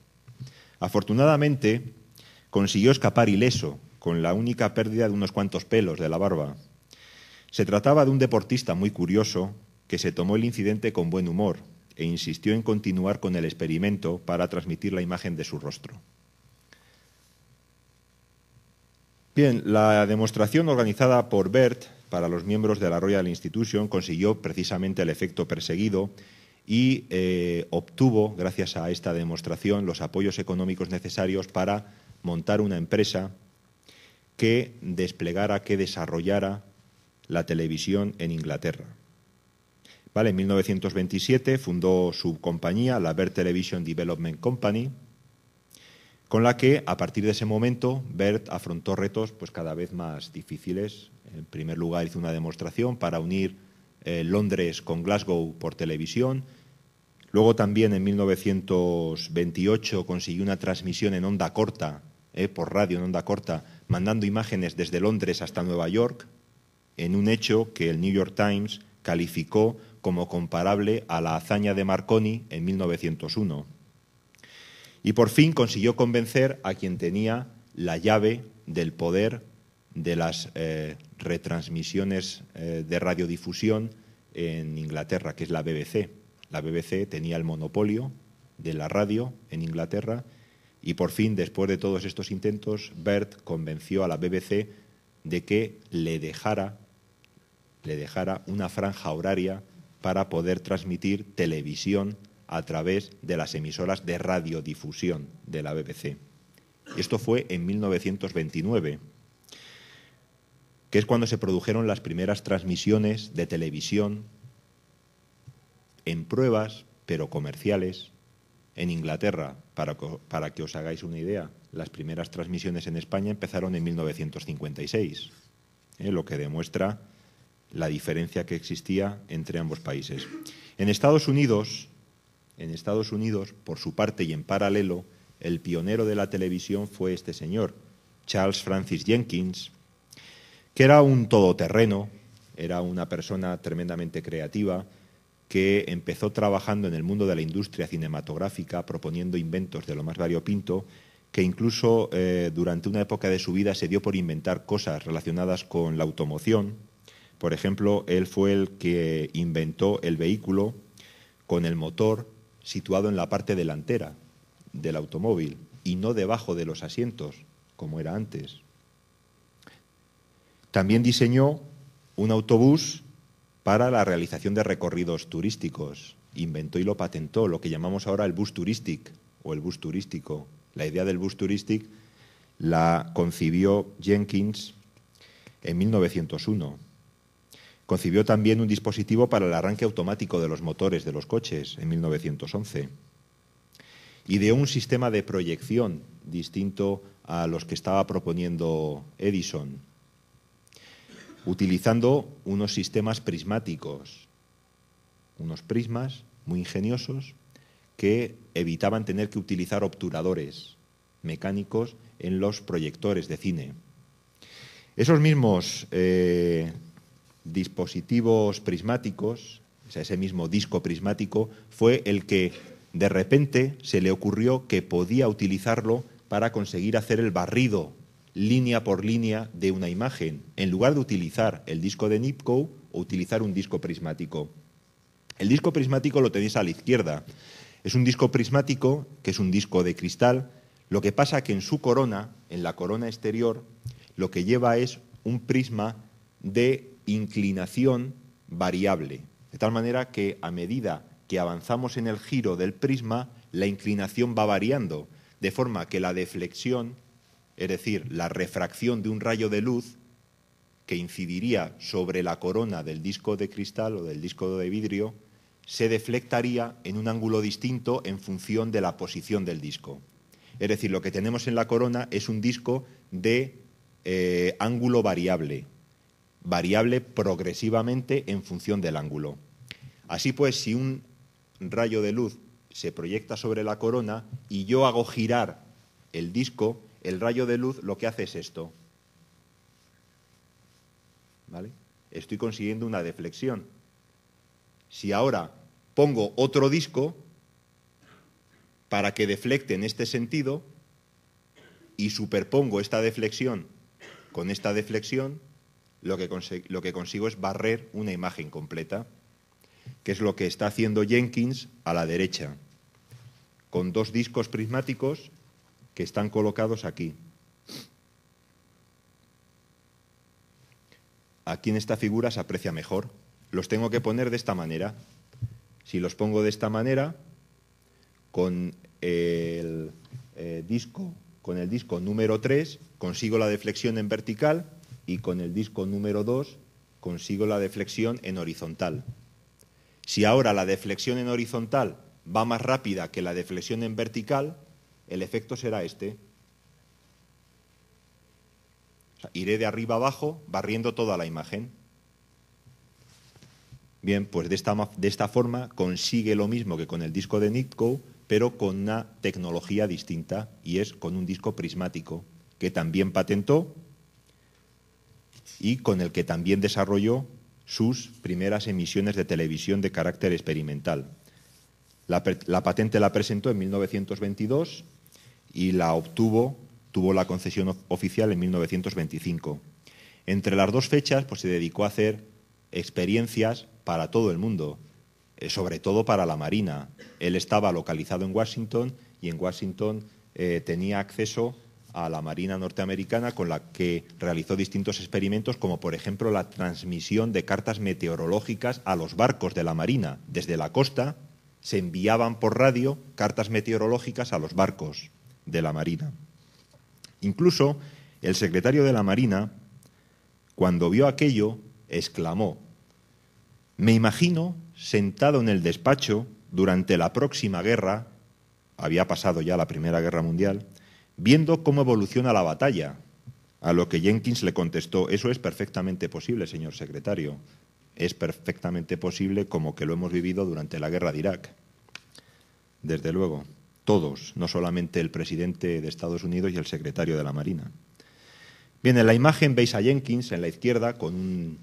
Afortunadamente, consiguió escapar ileso, con la única pérdida de unos cuantos pelos de la barba. Se trataba de un deportista muy curioso que se tomó el incidente con buen humor e insistió en continuar con el experimento para transmitir la imagen de su rostro. Bien, la demostración organizada por Bert para los miembros de la Royal Institution consiguió precisamente el efecto perseguido y eh, obtuvo, gracias a esta demostración, los apoyos económicos necesarios para montar una empresa que desplegara, que desarrollara la televisión en Inglaterra. Vale, en 1927 fundó su compañía, la Bert Television Development Company, con la que a partir de ese momento Bert afrontó retos pues, cada vez más difíciles. En primer lugar hizo una demostración para unir eh, Londres con Glasgow por televisión. Luego también en 1928 consiguió una transmisión en onda corta, eh, por radio en onda corta, mandando imágenes desde Londres hasta Nueva York. en un hecho que el New York Times calificó como comparable a la hazaña de Marconi en 1901. Y por fin consiguió convencer a quien tenía la llave del poder de las eh, retransmisiones eh, de radiodifusión en Inglaterra, que es la BBC. La BBC tenía el monopolio de la radio en Inglaterra y por fin, después de todos estos intentos, Bert convenció a la BBC de que le dejara, le dejara una franja horaria para poder transmitir televisión a través de las emisoras de radiodifusión de la BBC. Esto fue en 1929, que es cuando se produjeron las primeras transmisiones de televisión en pruebas, pero comerciales, en Inglaterra. Para, que os hagáis una idea, las primeras transmisiones en España empezaron en 1956, ¿eh? lo que demuestra la diferencia que existía entre ambos países. En Estados Unidos, en Estados Unidos, por su parte y en paralelo, el pionero de la televisión fue este señor, Charles Francis Jenkins, que era un todoterreno, era una persona tremendamente creativa, que empezó trabajando en el mundo de la industria cinematográfica, proponiendo inventos de lo más variopinto, que incluso eh, durante una época de su vida se dio por inventar cosas relacionadas con la automoción, por ejemplo, él fue el que inventó el vehículo con el motor situado en la parte delantera del automóvil y no debajo de los asientos, como era antes. También diseñó un autobús para la realización de recorridos turísticos. Inventó y lo patentó lo que llamamos ahora el bus turístico o el bus turístico. La idea del bus turístico la concibió Jenkins en 1901 Concibió también un dispositivo para el arranque automático de los motores de los coches en 1911. Ideó un sistema de proyección distinto a los que estaba proponiendo Edison, utilizando unos sistemas prismáticos, unos prismas muy ingeniosos que evitaban tener que utilizar obturadores mecánicos en los proyectores de cine. Esos mismos eh, dispositivos prismáticos, ese mismo disco prismático, fue el que de repente se le ocurrió que podía utilizarlo para conseguir hacer el barrido línea por línea de una imagen, en lugar de utilizar el disco de Nipkow o utilizar un disco prismático. El disco prismático lo tenéis a la izquierda. Es un disco prismático, que es un disco de cristal. Lo que pasa que en su corona, en la corona exterior, lo que lleva es un prisma de inclinación variable, de tal manera que a medida que avanzamos en el giro del prisma, la inclinación va variando, de forma que la deflexión, es decir, la refracción de un rayo de luz que incidiría sobre la corona del disco de cristal o del disco de vidrio, se deflectaría en un ángulo distinto en función de la posición del disco. Es decir, lo que tenemos en la corona es un disco de eh, ángulo variable, variable progresivamente en función del ángulo. Así pues, si un rayo de luz se proyecta sobre la corona y yo hago girar el disco, el rayo de luz lo que hace es esto. ¿Vale? Estoy consiguiendo una deflexión. Si ahora pongo otro disco para que deflecte en este sentido y superpongo esta deflexión con esta deflexión, lo que, consigo es barrer una imagen completa, que es lo que está haciendo Jenkins a la derecha, con dos discos prismáticos que están colocados aquí. Aquí en esta figura se aprecia mejor. Los tengo que poner de esta manera. Si los pongo de esta manera, con el eh, disco, con el disco número 3, consigo la deflexión en vertical y con el disco número 2 consigo la deflexión en horizontal. Si ahora la deflexión en horizontal va más rápida que la deflexión en vertical, el efecto será este. iré de arriba abajo barriendo toda la imagen. Bien, pues de esta, de esta forma consigue lo mismo que con el disco de Nitko, pero con una tecnología distinta y es con un disco prismático que también patentó y con el que también desarrolló sus primeras emisiones de televisión de carácter experimental. La, patente la presentó en 1922 y la obtuvo, tuvo la concesión oficial en 1925. Entre las dos fechas pues, se dedicó a hacer experiencias para todo el mundo, eh, sobre todo para la Marina. Él estaba localizado en Washington y en Washington eh, tenía acceso a la Marina norteamericana con la que realizó distintos experimentos, como por ejemplo la transmisión de cartas meteorológicas a los barcos de la Marina desde la costa se enviaban por radio cartas meteorológicas a los barcos de la Marina. Incluso el secretario de la Marina, cuando vio aquello, exclamó, me imagino sentado en el despacho durante la próxima guerra, había pasado ya la Primera Guerra Mundial, viendo cómo evoluciona la batalla, a lo que Jenkins le contestó, eso es perfectamente posible, señor secretario es perfectamente posible como que lo hemos vivido durante la guerra de Irak. Desde luego, todos, no solamente el presidente de Estados Unidos y el secretario de la Marina. Bien, en la imagen veis a Jenkins en la izquierda con un,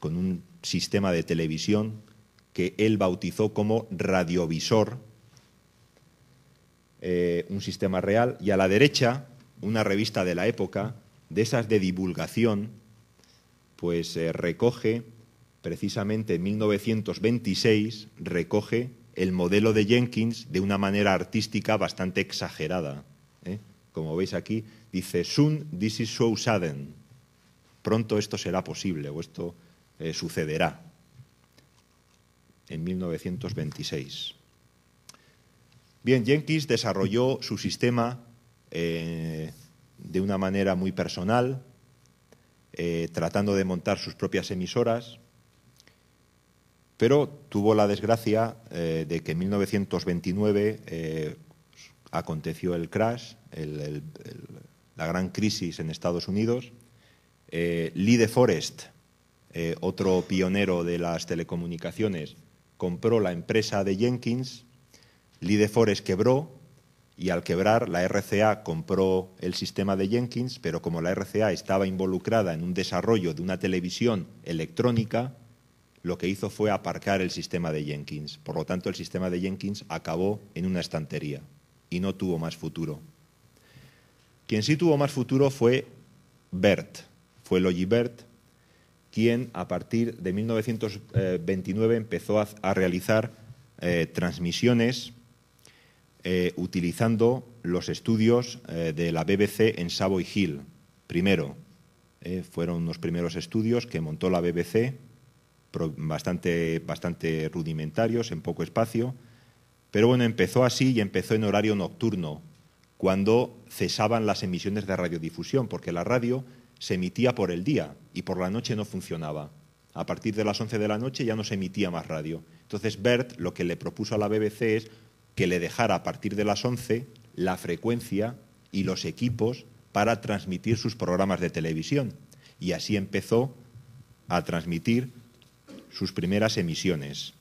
con un sistema de televisión que él bautizó como radiovisor, eh, un sistema real, y a la derecha una revista de la época, de esas de divulgación, pues eh, recoge precisamente en 1926 recoge el modelo de Jenkins de una manera artística bastante exagerada. ¿eh? Como veis aquí, dice, soon this is so sudden. Pronto esto será posible o esto sucederá. En 1926. Bien, Jenkins desarrolló su sistema eh, de una manera muy personal, tratando de montar sus propias emisoras, pero tuvo la desgracia eh, de que en 1929 eh, aconteció el crash, la gran crisis en Estados Unidos. Eh, Lee de Forest, otro pionero de las telecomunicaciones, compró la empresa de Jenkins. Lee de Forest quebró y al quebrar la RCA compró el sistema de Jenkins, pero como la RCA estaba involucrada en un desarrollo de una televisión electrónica, lo que hizo fue aparcar el sistema de Jenkins. Por lo tanto, el sistema de Jenkins acabó en una estantería y no tuvo más futuro. Quien sí tuvo más futuro fue Bert, fue Logie Bert, quien a partir de 1929 empezó a, realizar eh, transmisiones eh, utilizando los estudios eh, de la BBC en Savoy Hill. Primero, fueron unos primeros estudios que montó la BBC bastante, bastante rudimentarios, en poco espacio. Pero bueno, empezó así y empezó en horario nocturno, cuando cesaban las emisiones de radiodifusión, porque la radio se emitía por el día y por la noche no funcionaba. A partir de las 11 de la noche ya no se emitía más radio. Entonces Bert lo que le propuso a la BBC es que le dejara a partir de las 11 la frecuencia y los equipos para transmitir sus programas de televisión. Y así empezó a transmitir sus primeras emisiones.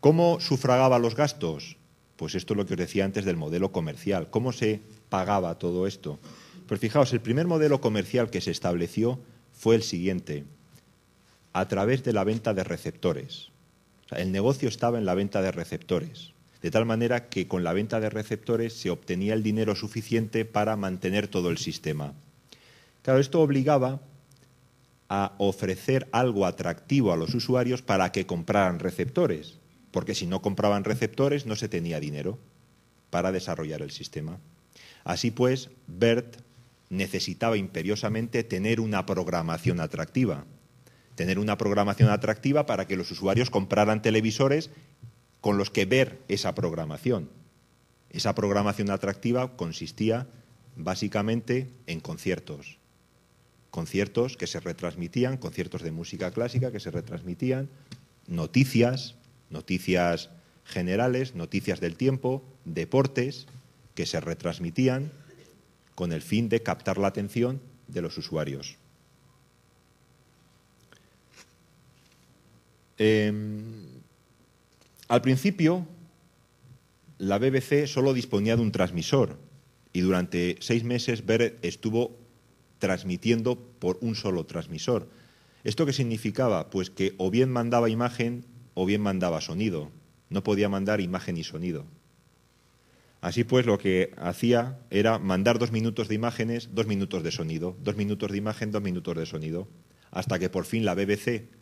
¿Cómo sufragaba los gastos? Pues esto es lo que os decía antes del modelo comercial. ¿Cómo se pagaba todo esto? Pues fijaos, el primer modelo comercial que se estableció fue el siguiente, a través de la venta de receptores. El negocio estaba en la venta de receptores, de tal manera que con la venta de receptores se obtenía el dinero suficiente para mantener todo el sistema. Claro, esto obligaba a ofrecer algo atractivo a los usuarios para que compraran receptores, porque si no compraban receptores no se tenía dinero para desarrollar el sistema. Así pues, BERT necesitaba imperiosamente tener una programación atractiva, tener una programación atractiva para que los usuarios compraran televisores con los que ver esa programación. Esa programación atractiva consistía básicamente en conciertos, conciertos que se retransmitían, conciertos de música clásica que se retransmitían, noticias, noticias generales, noticias del tiempo, deportes que se retransmitían con el fin de captar la atención de los usuarios. Em, al principio, la BBC solo disponía de un transmisor y durante seis meses Bert estuvo transmitiendo por un solo transmisor. ¿Esto qué significaba? Pues que o bien mandaba imagen o bien mandaba sonido. No podía mandar imagen y sonido. Así pues, lo que hacía era mandar dos minutos de imágenes, dos minutos de sonido, dos minutos de imagen, dos minutos de sonido, hasta que por fin la BBC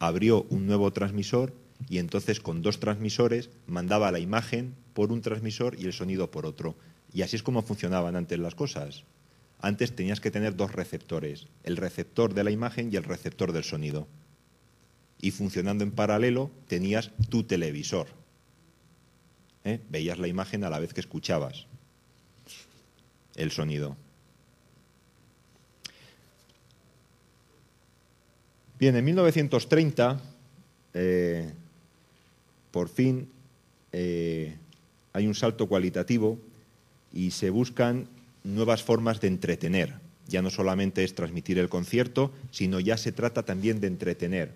abrió un nuevo transmisor y entonces con dos transmisores mandaba la imagen por un transmisor y el sonido por otro. Y así es como funcionaban antes las cosas. Antes tenías que tener dos receptores, el receptor de la imagen y el receptor del sonido. Y funcionando en paralelo tenías tu televisor. ¿Eh? Veías la imagen a la vez que escuchabas el sonido. Bien, en 1930, eh, por fin, eh, hay un salto cualitativo y se buscan nuevas formas de entretener. Ya no solamente es transmitir el concierto, sino ya se trata también de entretener.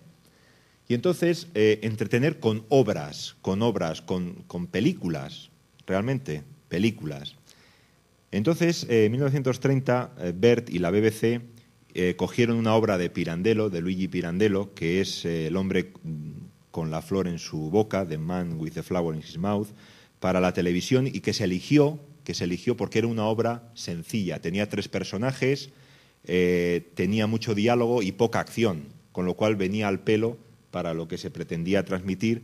Y entonces, eh, entretener con obras, con obras, con, películas, realmente, películas. Entonces, en 1930, eh, Bert y la BBC eh, cogieron una obra de Pirandello, de Luigi Pirandello, que es El hombre con la flor en su boca, The Man with the Flower in His Mouth, para la televisión y que se eligió que se eligió porque era una obra sencilla. Tenía tres personajes, eh, tenía mucho diálogo y poca acción, con lo cual venía al pelo para lo que se pretendía transmitir,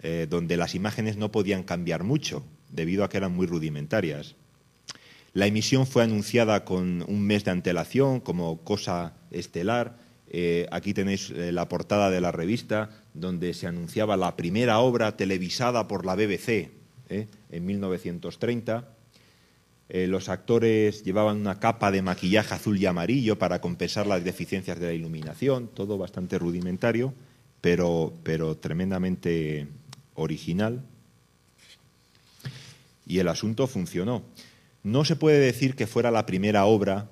eh, donde las imágenes no podían cambiar mucho, debido a que eran muy rudimentarias. La emisión fue anunciada con un mes de antelación como cosa estelar. Eh, aquí tenéis la portada de la revista donde se anunciaba la primera obra televisada por la BBC en 1930. Eh, los actores llevaban una capa de maquillaje azul y amarillo para compensar las deficiencias de la iluminación, todo bastante rudimentario, pero, pero tremendamente original. Y el asunto funcionó. No se puede decir que fuera la primera obra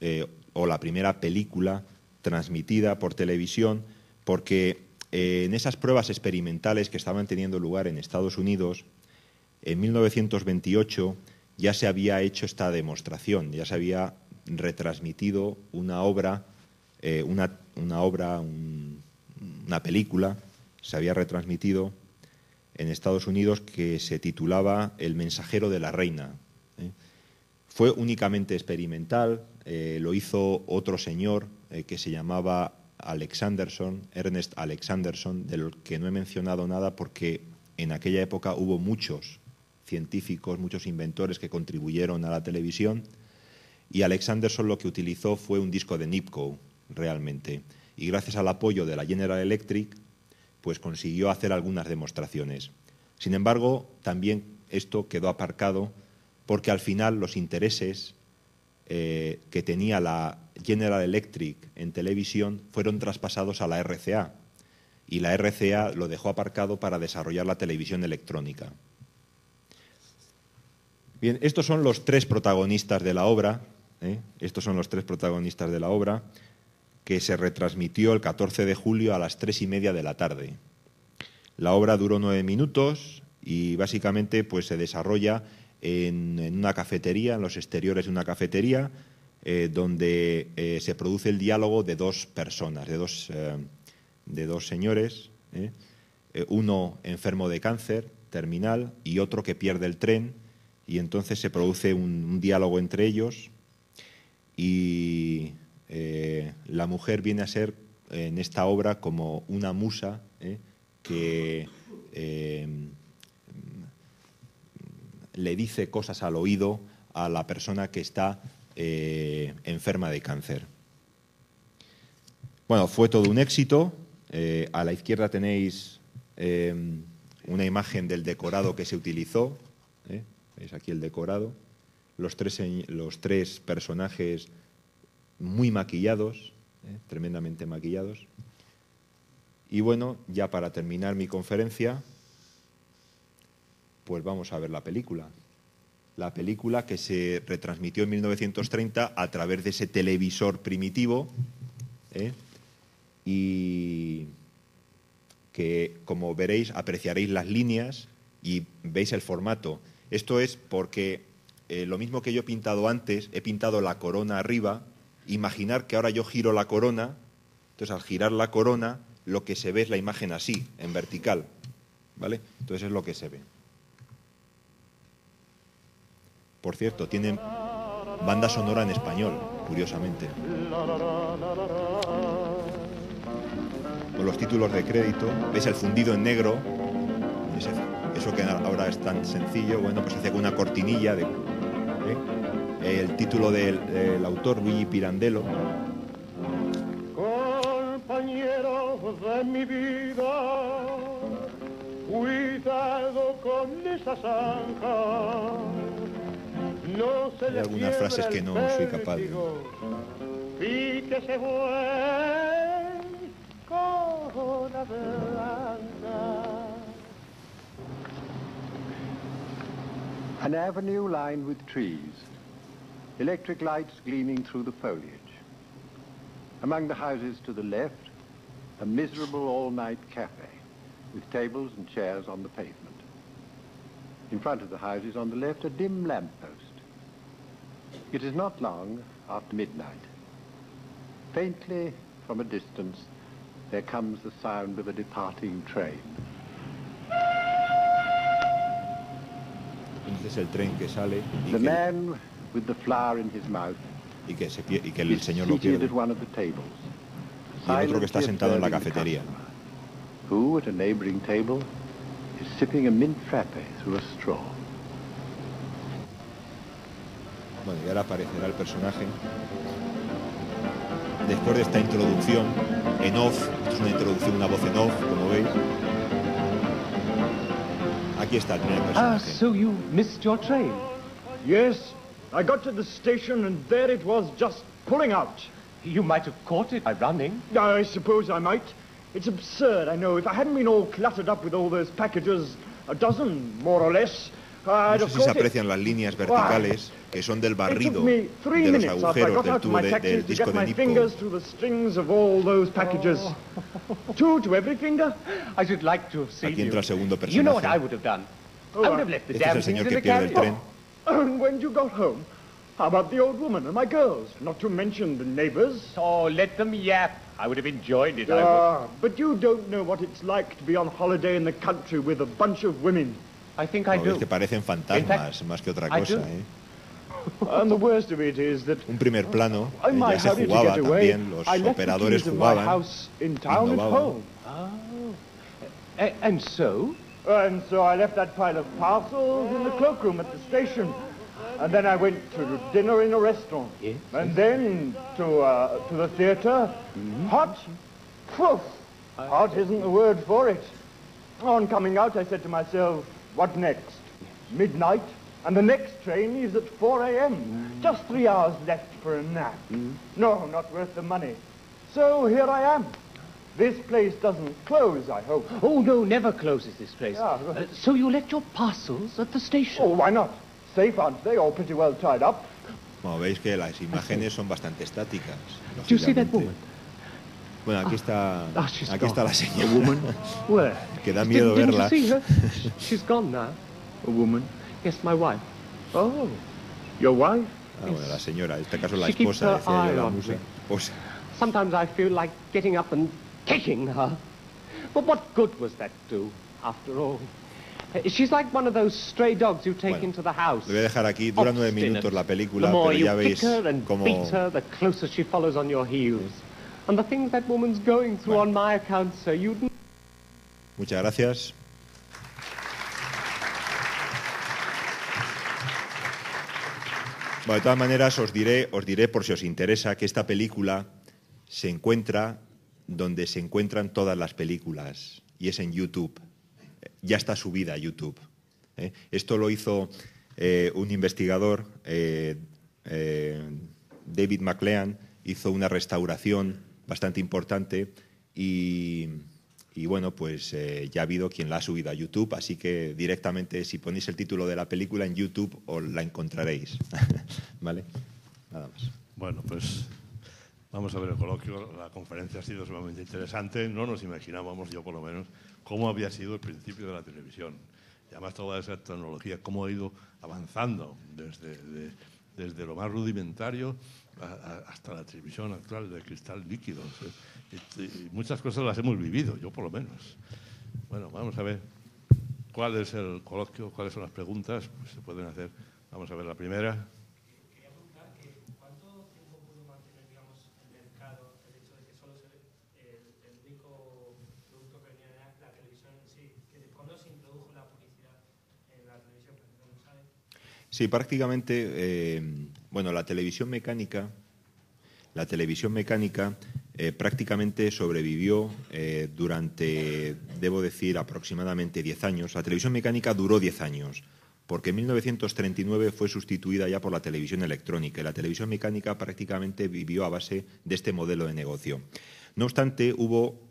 eh, o la primera película transmitida por televisión, porque eh, en esas pruebas experimentales que estaban teniendo lugar en Estados Unidos, en 1928 ya se había hecho esta demostración, ya se había retransmitido una obra, eh, una, obra, una película, se había retransmitido en Estados Unidos que se titulaba El mensajero de la reina. ¿Eh? Fue únicamente experimental, eh, lo hizo otro señor que se llamaba Alexanderson, Ernest Alexanderson, del que no he mencionado nada porque en aquella época hubo muchos científicos, muchos inventores que contribuyeron a la televisión. Y Alexanderson lo que utilizó fue un disco de Nipkow, realmente. Y gracias al apoyo de la General Electric, pues consiguió hacer algunas demostraciones. Sin embargo, también esto quedó aparcado porque al final los intereses eh, que tenía la General Electric en televisión fueron traspasados a la RCA y la RCA lo dejó aparcado para desarrollar la televisión electrónica. Bien, estos son los tres protagonistas de la obra. ¿eh? Estos son los tres protagonistas de la obra que se retransmitió el 14 de julio a las tres y media de la tarde. La obra duró nueve minutos y básicamente pues, se desarrolla en, una cafetería, en los exteriores de una cafetería, eh, donde eh, se produce el diálogo de dos personas, de dos, de dos señores, uno enfermo de cáncer terminal y otro que pierde el tren y entonces se produce un, diálogo entre ellos y eh, la mujer viene a ser en esta obra como una musa ¿eh? que eh, le dice cosas al oído a la persona que está enferma de cáncer. Bueno, fue todo un éxito. a la izquierda tenéis una imagen del decorado que se utilizó es aquí el decorado, los tres, los tres personajes muy maquillados, ¿eh? tremendamente maquillados. Y bueno, ya para terminar mi conferencia, pues vamos a ver la película. La película que se retransmitió en 1930 a través de ese televisor primitivo ¿eh? y que, como veréis, apreciaréis las líneas y veis el formato esto es porque eh, lo mismo que yo he pintado antes, he pintado la corona arriba, imaginar que ahora yo giro la corona, entonces al girar la corona lo que se ve es la imagen así, en vertical, ¿vale? Entonces es lo que se ve. Por cierto, tienen banda sonora en español, curiosamente. Con los títulos de crédito, ves el fundido en negro, eso que ahora es tan sencillo, bueno, pues hace con una cortinilla de... ¿eh? El título del, del autor, Luigi Pirandello, de mi vida, cuidado con esa zanja. No se Hay algunas frases que no soy capaz de- Y que se fue con la blanca. An avenue lined with trees, electric lights gleaming through the foliage. Among the houses to the left, a miserable all-night cafe with tables and chairs on the pavement. In front of the houses on the left, a dim lamppost. It is not long after midnight. Faintly from a distance, there comes the sound of a departing train. Entonces el tren que sale The man with the flower in his mouth y que, se y que el is señor lo pierde. at one of the tables. Y el otro que está sentado en la the cafetería. Who, at a neighboring table, is sipping a mint frappe through a straw. Bueno, y ahora aparecerá el personaje. Después de esta introducción en off, esto es una introducción, una voz en off, como veis. Aquí está el primer Ah, personaje. so you missed your train? Yes, I got to the station and there it was just pulling out. You might have caught it by running. I suppose I might. It's absurd, I know. If I hadn't been all cluttered up with all those packages, a dozen more or less, No have sé si se caught it. aprecian las líneas verticales que son del It barrido took me three de los minutes after I agujeros got del out of tubo my de- taxi del to disco get de my Nipco. fingers through the strings of all those packages. Two to every finger. I should like to have seen Aquí entra el you. segundo You know what I personaje. would have done? Oh, I would have left the Este es damn el things señor in que the pierde el carriage. tren. And when you got home, how about the old woman and my girls? Not to mention the neighbors. Oh, let them yap. I would have enjoyed it. I would. Ah, but you don't know what it's like to be on holiday in the country with a bunch of women. I think I No, ves do. que parecen fantasmas más que otra cosa. ¿eh? And the worst of it is that Un primer plano, in eh, my ya se to jugaba get también, los I left the operadores my jugaban. house in town at innovaban. home. And so? And so I left that pile of parcels in the cloakroom at the station. And then I went to dinner in a restaurant. Yes, And then to, uh, to the theatre. Hot? Poof! Hot isn't the word for it. On coming out, I said to myself, what next? Midnight? And the next train is at 4 a.m. Just three hours left for a nap. No, not worth the money. So here I am. This place doesn't close, I hope. Oh, no, never closes this place. Yeah. Uh, so you left your parcels at the station? Oh, why not? Safe, aren't they? All pretty well tied up. Como veis que las imágenes son bastante estáticas. Do you see that woman? Bueno, aquí está, she's aquí gone. está la señora. Where? Que da miedo didn't verla. you see her? She's gone now. A woman? Yes, my wife. Oh, your wife? Ah, bueno, la señora, en este caso la She esposa, decía yo, la musa. me. Esposa. Sometimes I feel like getting up and kicking her. But what good was that do, after all? She's like one of those stray dogs you take Bueno, into the house. Lo voy a dejar aquí, dura nueve minutos la película, The more pero you ya veis kick her and cómo beat her, the closer she follows on your heels. And the things that woman's going through on my account, sir, you'd Muchas gracias. Bueno, de todas maneras, os diré, os diré, por si os interesa, que esta película se encuentra donde se encuentran todas las películas, y es en YouTube. Ya está subida a YouTube. ¿eh? Esto lo hizo eh, un investigador, eh, David McLean, hizo una restauración bastante importante y, bueno, pues eh, ya ha habido quien la ha subido a YouTube, así que directamente si ponéis el título de la película en YouTube os la encontraréis. ¿Vale? Nada más. Bueno, pues vamos a ver el coloquio. La conferencia ha sido sumamente interesante. No nos imaginábamos, yo por lo menos, cómo había sido el principio de la televisión. Y además toda esa tecnología, cómo ha ido avanzando desde, desde lo más rudimentario hasta la televisión actual de cristal líquido. Muchas cosas las hemos vivido, yo por lo menos. Bueno, vamos a ver cuál es el coloquio, cuáles son las preguntas, pues se pueden hacer. Vamos a ver la primera. Sí, prácticamente, eh, bueno, la televisión mecánica, la televisión mecánica eh, prácticamente sobrevivió eh, durante, debo decir, aproximadamente 10 años. La televisión mecánica duró 10 años, porque en 1939 fue sustituida ya por la televisión electrónica y la televisión mecánica prácticamente vivió a base de este modelo de negocio. No obstante, hubo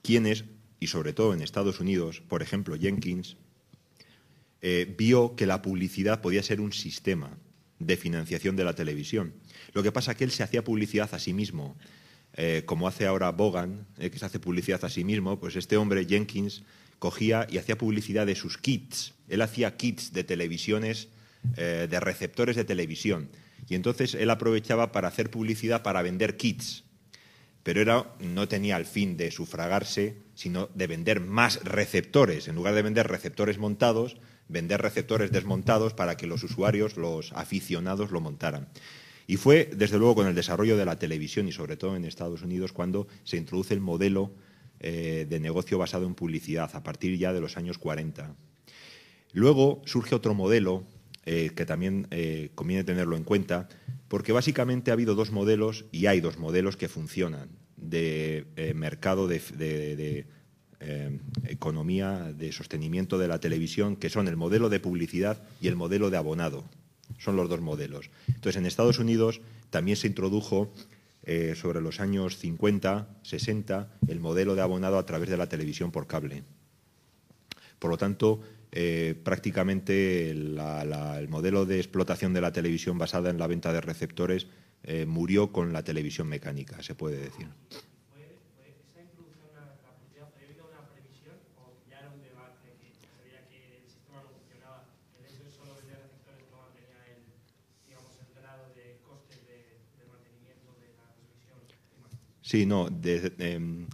quienes, y sobre todo en Estados Unidos, por ejemplo Jenkins, eh, vio que la publicidad podía ser un sistema de financiación de la televisión. Lo que pasa es que él se hacía publicidad a sí mismo. Eh, como hace ahora Bogan, eh, que se hace publicidad a sí mismo, pues este hombre, Jenkins, cogía y hacía publicidad de sus kits. Él hacía kits de televisiones, de receptores de televisión. Y entonces él aprovechaba para hacer publicidad para vender kits. Pero era, no tenía el fin de sufragarse, sino de vender más receptores. En lugar de vender receptores montados, vender receptores desmontados para que los usuarios, los aficionados, lo montaran. Y fue, desde luego, con el desarrollo de la televisión y sobre todo en Estados Unidos cuando se introduce el modelo eh, de negocio basado en publicidad, a partir ya de los años 40. Luego surge otro modelo eh, que también eh, conviene tenerlo en cuenta, porque básicamente ha habido dos modelos y hay dos modelos que funcionan de mercado de eh, economía de sostenimiento de la televisión, que son el modelo de publicidad y el modelo de abonado. Son los dos modelos. Entonces, en Estados Unidos también se introdujo eh, sobre los años 50, 60, el modelo de abonado a través de la televisión por cable. Por lo tanto, eh, prácticamente el modelo de explotación de la televisión basada en la venta de receptores murió con la televisión mecánica, se puede decir. Sí, no. Em,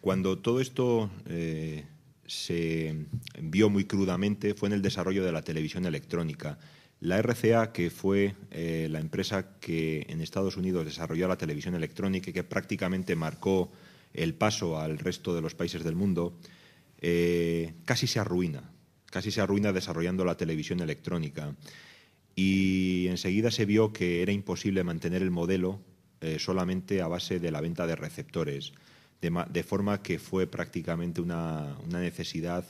cuando todo esto eh, se vio muy crudamente fue en el desarrollo de la televisión electrónica. La RCA, que fue eh, la empresa que en Estados Unidos desarrolló la televisión electrónica y que prácticamente marcó el paso al resto de los países del mundo, eh, casi se arruina, casi se arruina desarrollando la televisión electrónica. Y enseguida se vio que era imposible mantener el modelo eh, solamente a base de la venta de receptores, de, forma que fue prácticamente una, necesidad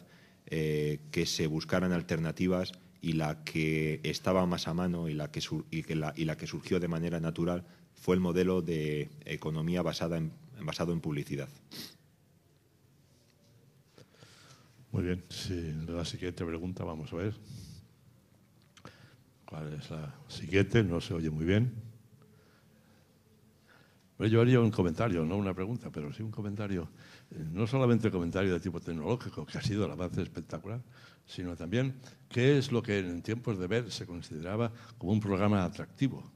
eh, que se buscaran alternativas y la que estaba más a mano y la que, y la, que surgió de manera natural fue el modelo de economía basada en, basado en publicidad. Muy bien, sí, la siguiente pregunta vamos a ver. ¿Cuál es la siguiente? No se oye muy bien. Yo haría un comentario, no una pregunta, pero sí un comentario, eh, no solamente comentario de tipo tecnológico, que ha sido el avance espectacular, sino también qué es lo que en tiempos de ver se consideraba como un programa atractivo.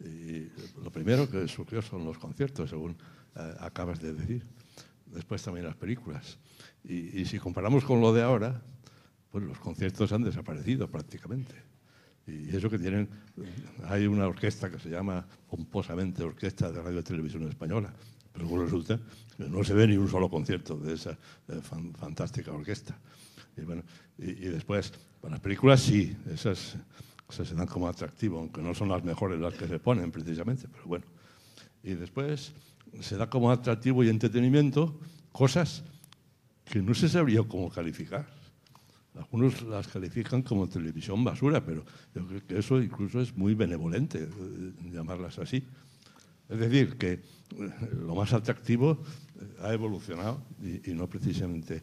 Y lo primero que surgió son los conciertos, según eh, acabas de decir. Después también las películas. Y, y si comparamos con lo de ahora, pues los conciertos han desaparecido prácticamente. Y eso que tienen, hay una orquesta que se llama pomposamente Orquesta de Radio y Televisión Española, pero luego resulta que no se ve ni un solo concierto de esa eh, fantástica orquesta. Y, bueno, y, después, para las películas sí, esas, se dan como atractivo, aunque no son las mejores las que se ponen precisamente, pero bueno. Y después se da como atractivo y entretenimiento cosas que no se sabría cómo calificar. Algunos las califican como televisión basura, pero yo creo que eso incluso es muy benevolente eh, llamarlas así. Es decir, que eh, lo más atractivo eh, ha evolucionado y, no precisamente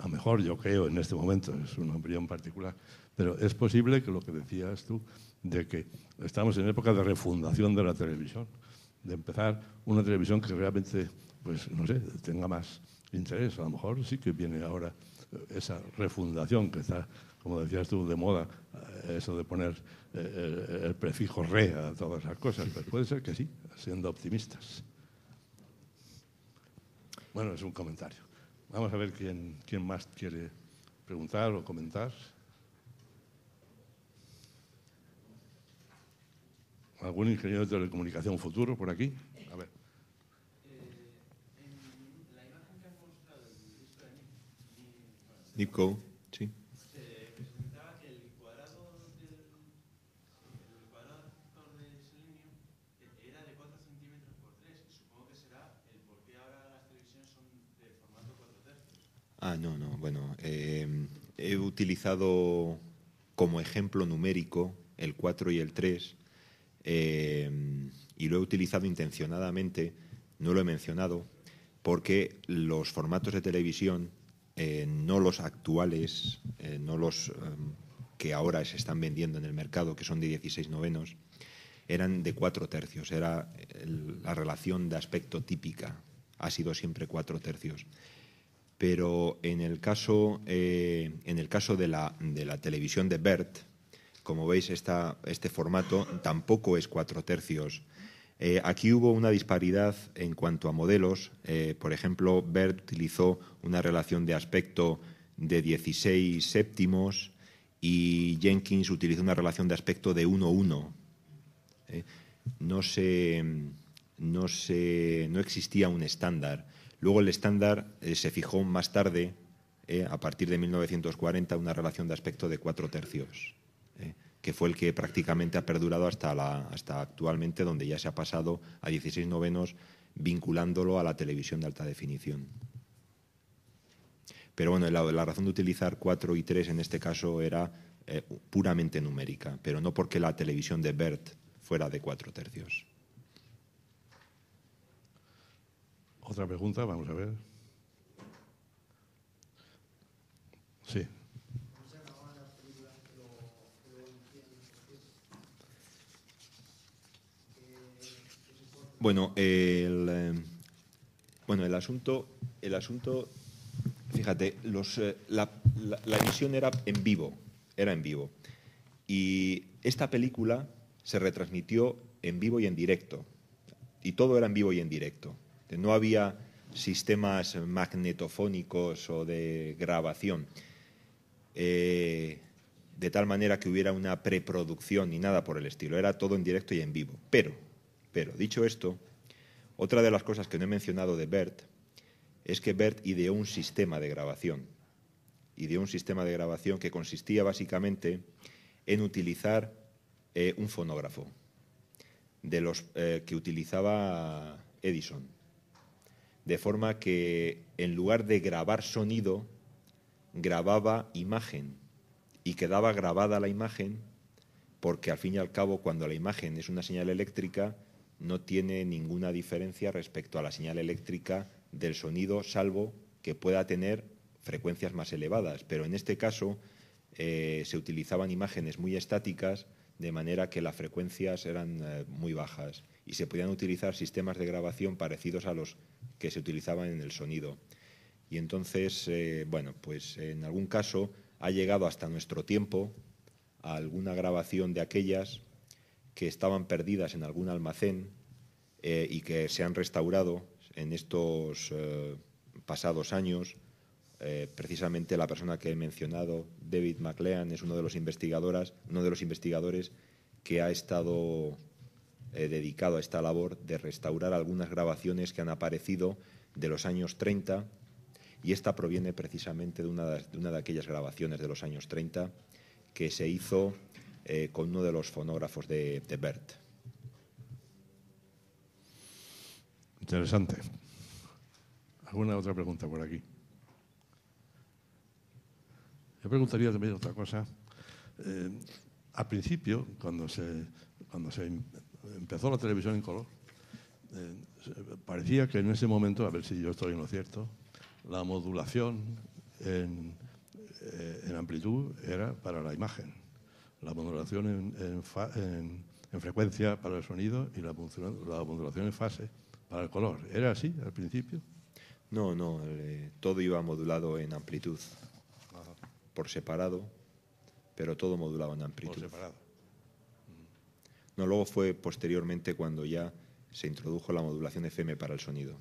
a mejor, yo creo, en este momento, es una opinión particular, pero es posible que lo que decías tú, de que estamos en época de refundación de la televisión, de empezar una televisión que realmente, pues no sé, tenga más interés. A lo mejor sí que viene ahora esa refundación que está, como decías tú, de moda, eh, eso de poner eh, el, prefijo re a todas las cosas. Pues puede ser que sí, siendo optimistas. Bueno, es un comentario. Vamos a ver quién, quién más quiere preguntar o comentar. ¿Algún ingeniero de telecomunicación futuro por aquí? A ver. Nico, sí. Se presentaba que el cuadrado del el cuadrado de selenio era de 4 centímetros por 3. Y supongo que será el por qué ahora las televisiones son de formato 4 tercios. Ah, no, no. Bueno, eh, he utilizado como ejemplo numérico el 4 y el 3 eh, y lo he utilizado intencionadamente, no lo he mencionado, porque los formatos de televisión eh, no los actuales, eh, no los em, que ahora se están vendiendo en el mercado, que son de 16 novenos, eran de cuatro tercios. Era el- la relación de aspecto típica. Ha sido siempre cuatro tercios. Pero en el caso, eh, en el caso de, la, de la televisión de Bert, como veis, esta- este formato tampoco es cuatro tercios. Eh, aquí hubo una disparidad en cuanto a modelos. Eh, por ejemplo, Bert utilizó una relación de aspecto de 16 séptimos y Jenkins utilizó una relación de aspecto de 1-1. Eh, no, se, no, se- no existía un estándar. Luego el estándar se fijó más tarde, a partir de 1940, una relación de aspecto de cuatro tercios, que fue el que prácticamente ha perdurado hasta, la, hasta actualmente, donde ya se ha pasado a 16 novenos, vinculándolo a la televisión de alta definición. Pero bueno, la, razón de utilizar 4 y 3 en este caso era eh, puramente numérica, pero no porque la televisión de Bert fuera de 4 tercios. Otra pregunta, vamos a ver. Sí. Bueno, el, eh, bueno, el asunto, el asunto, fíjate, eh, la emisión era en vivo, era en vivo. Y esta película se retransmitió en vivo y en directo. Y todo era en vivo y en directo. No había sistemas magnetofónicos o de grabación. Eh, de tal manera que hubiera una preproducción ni nada por el estilo. Era todo en directo y en vivo. Pero, pero, dicho esto, otra de las cosas que no he mencionado de Bert es que Bert ideó un sistema de grabación. Ideó un sistema de grabación que consistía básicamente en utilizar eh, un fonógrafo de los eh, que utilizaba Edison. De forma que en lugar de grabar sonido, grababa imagen y quedaba grabada la imagen porque al fin y al cabo cuando la imagen es una señal eléctrica no tiene ninguna diferencia respecto a la señal eléctrica del sonido salvo que pueda tener frecuencias más elevadas. Pero en este caso eh, se utilizaban imágenes muy estáticas de manera que las frecuencias eran eh, muy bajas y se podían utilizar sistemas de grabación parecidos a los que se utilizaban en el sonido. Y entonces, eh, bueno, pues en algún caso ha llegado hasta nuestro tiempo a alguna grabación de aquellas que estaban perdidas en algún almacén eh, y que se han restaurado en estos eh, pasados años. Eh, precisamente la persona que he mencionado, David McLean, es uno de los investigadoras, uno de los investigadores que ha estado dedicado a esta labor de restaurar algunas grabaciones que han aparecido de los años 30 y esta proviene precisamente de, una de aquellas grabaciones de los años 30 que se hizo eh, con uno de los fonógrafos de, de Bert. Interesante. ¿Alguna otra pregunta por aquí? Yo preguntaría también otra cosa. Eh, al principio, cuando se, em- empezó la televisión en color, eh, parecía que en ese momento, a ver si yo estoy en lo cierto, la modulación en amplitud era para la imagen, la modulación en, en fa- en- en frecuencia para el sonido y la, modula- la modulación en fase para el color. ¿Era así al principio? No, no, eh, todo iba modulado en amplitud. por separado, pero todo modulado en Por amplitud. separado. No, luego fue posteriormente cuando ya se introdujo la modulación FM para el sonido.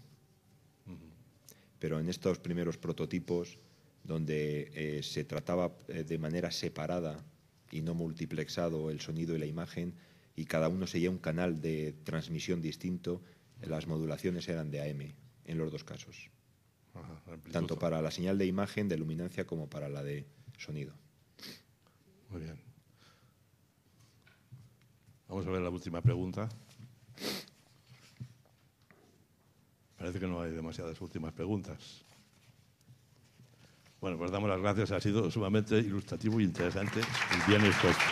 Pero en estos primeros prototipos, donde eh, se trataba eh, de manera separada y no multiplexado el sonido y la imagen, y cada uno seguía un canal de transmisión distinto, las modulaciones eran de AM en los dos casos, Ajá, tanto para la señal de imagen de luminancia como para la de sonido. Muy bien. Vamos a ver la última pregunta. Parece que no hay demasiadas últimas preguntas. Bueno, pues damos las gracias. Ha sido sumamente ilustrativo y interesante y bien expuesto.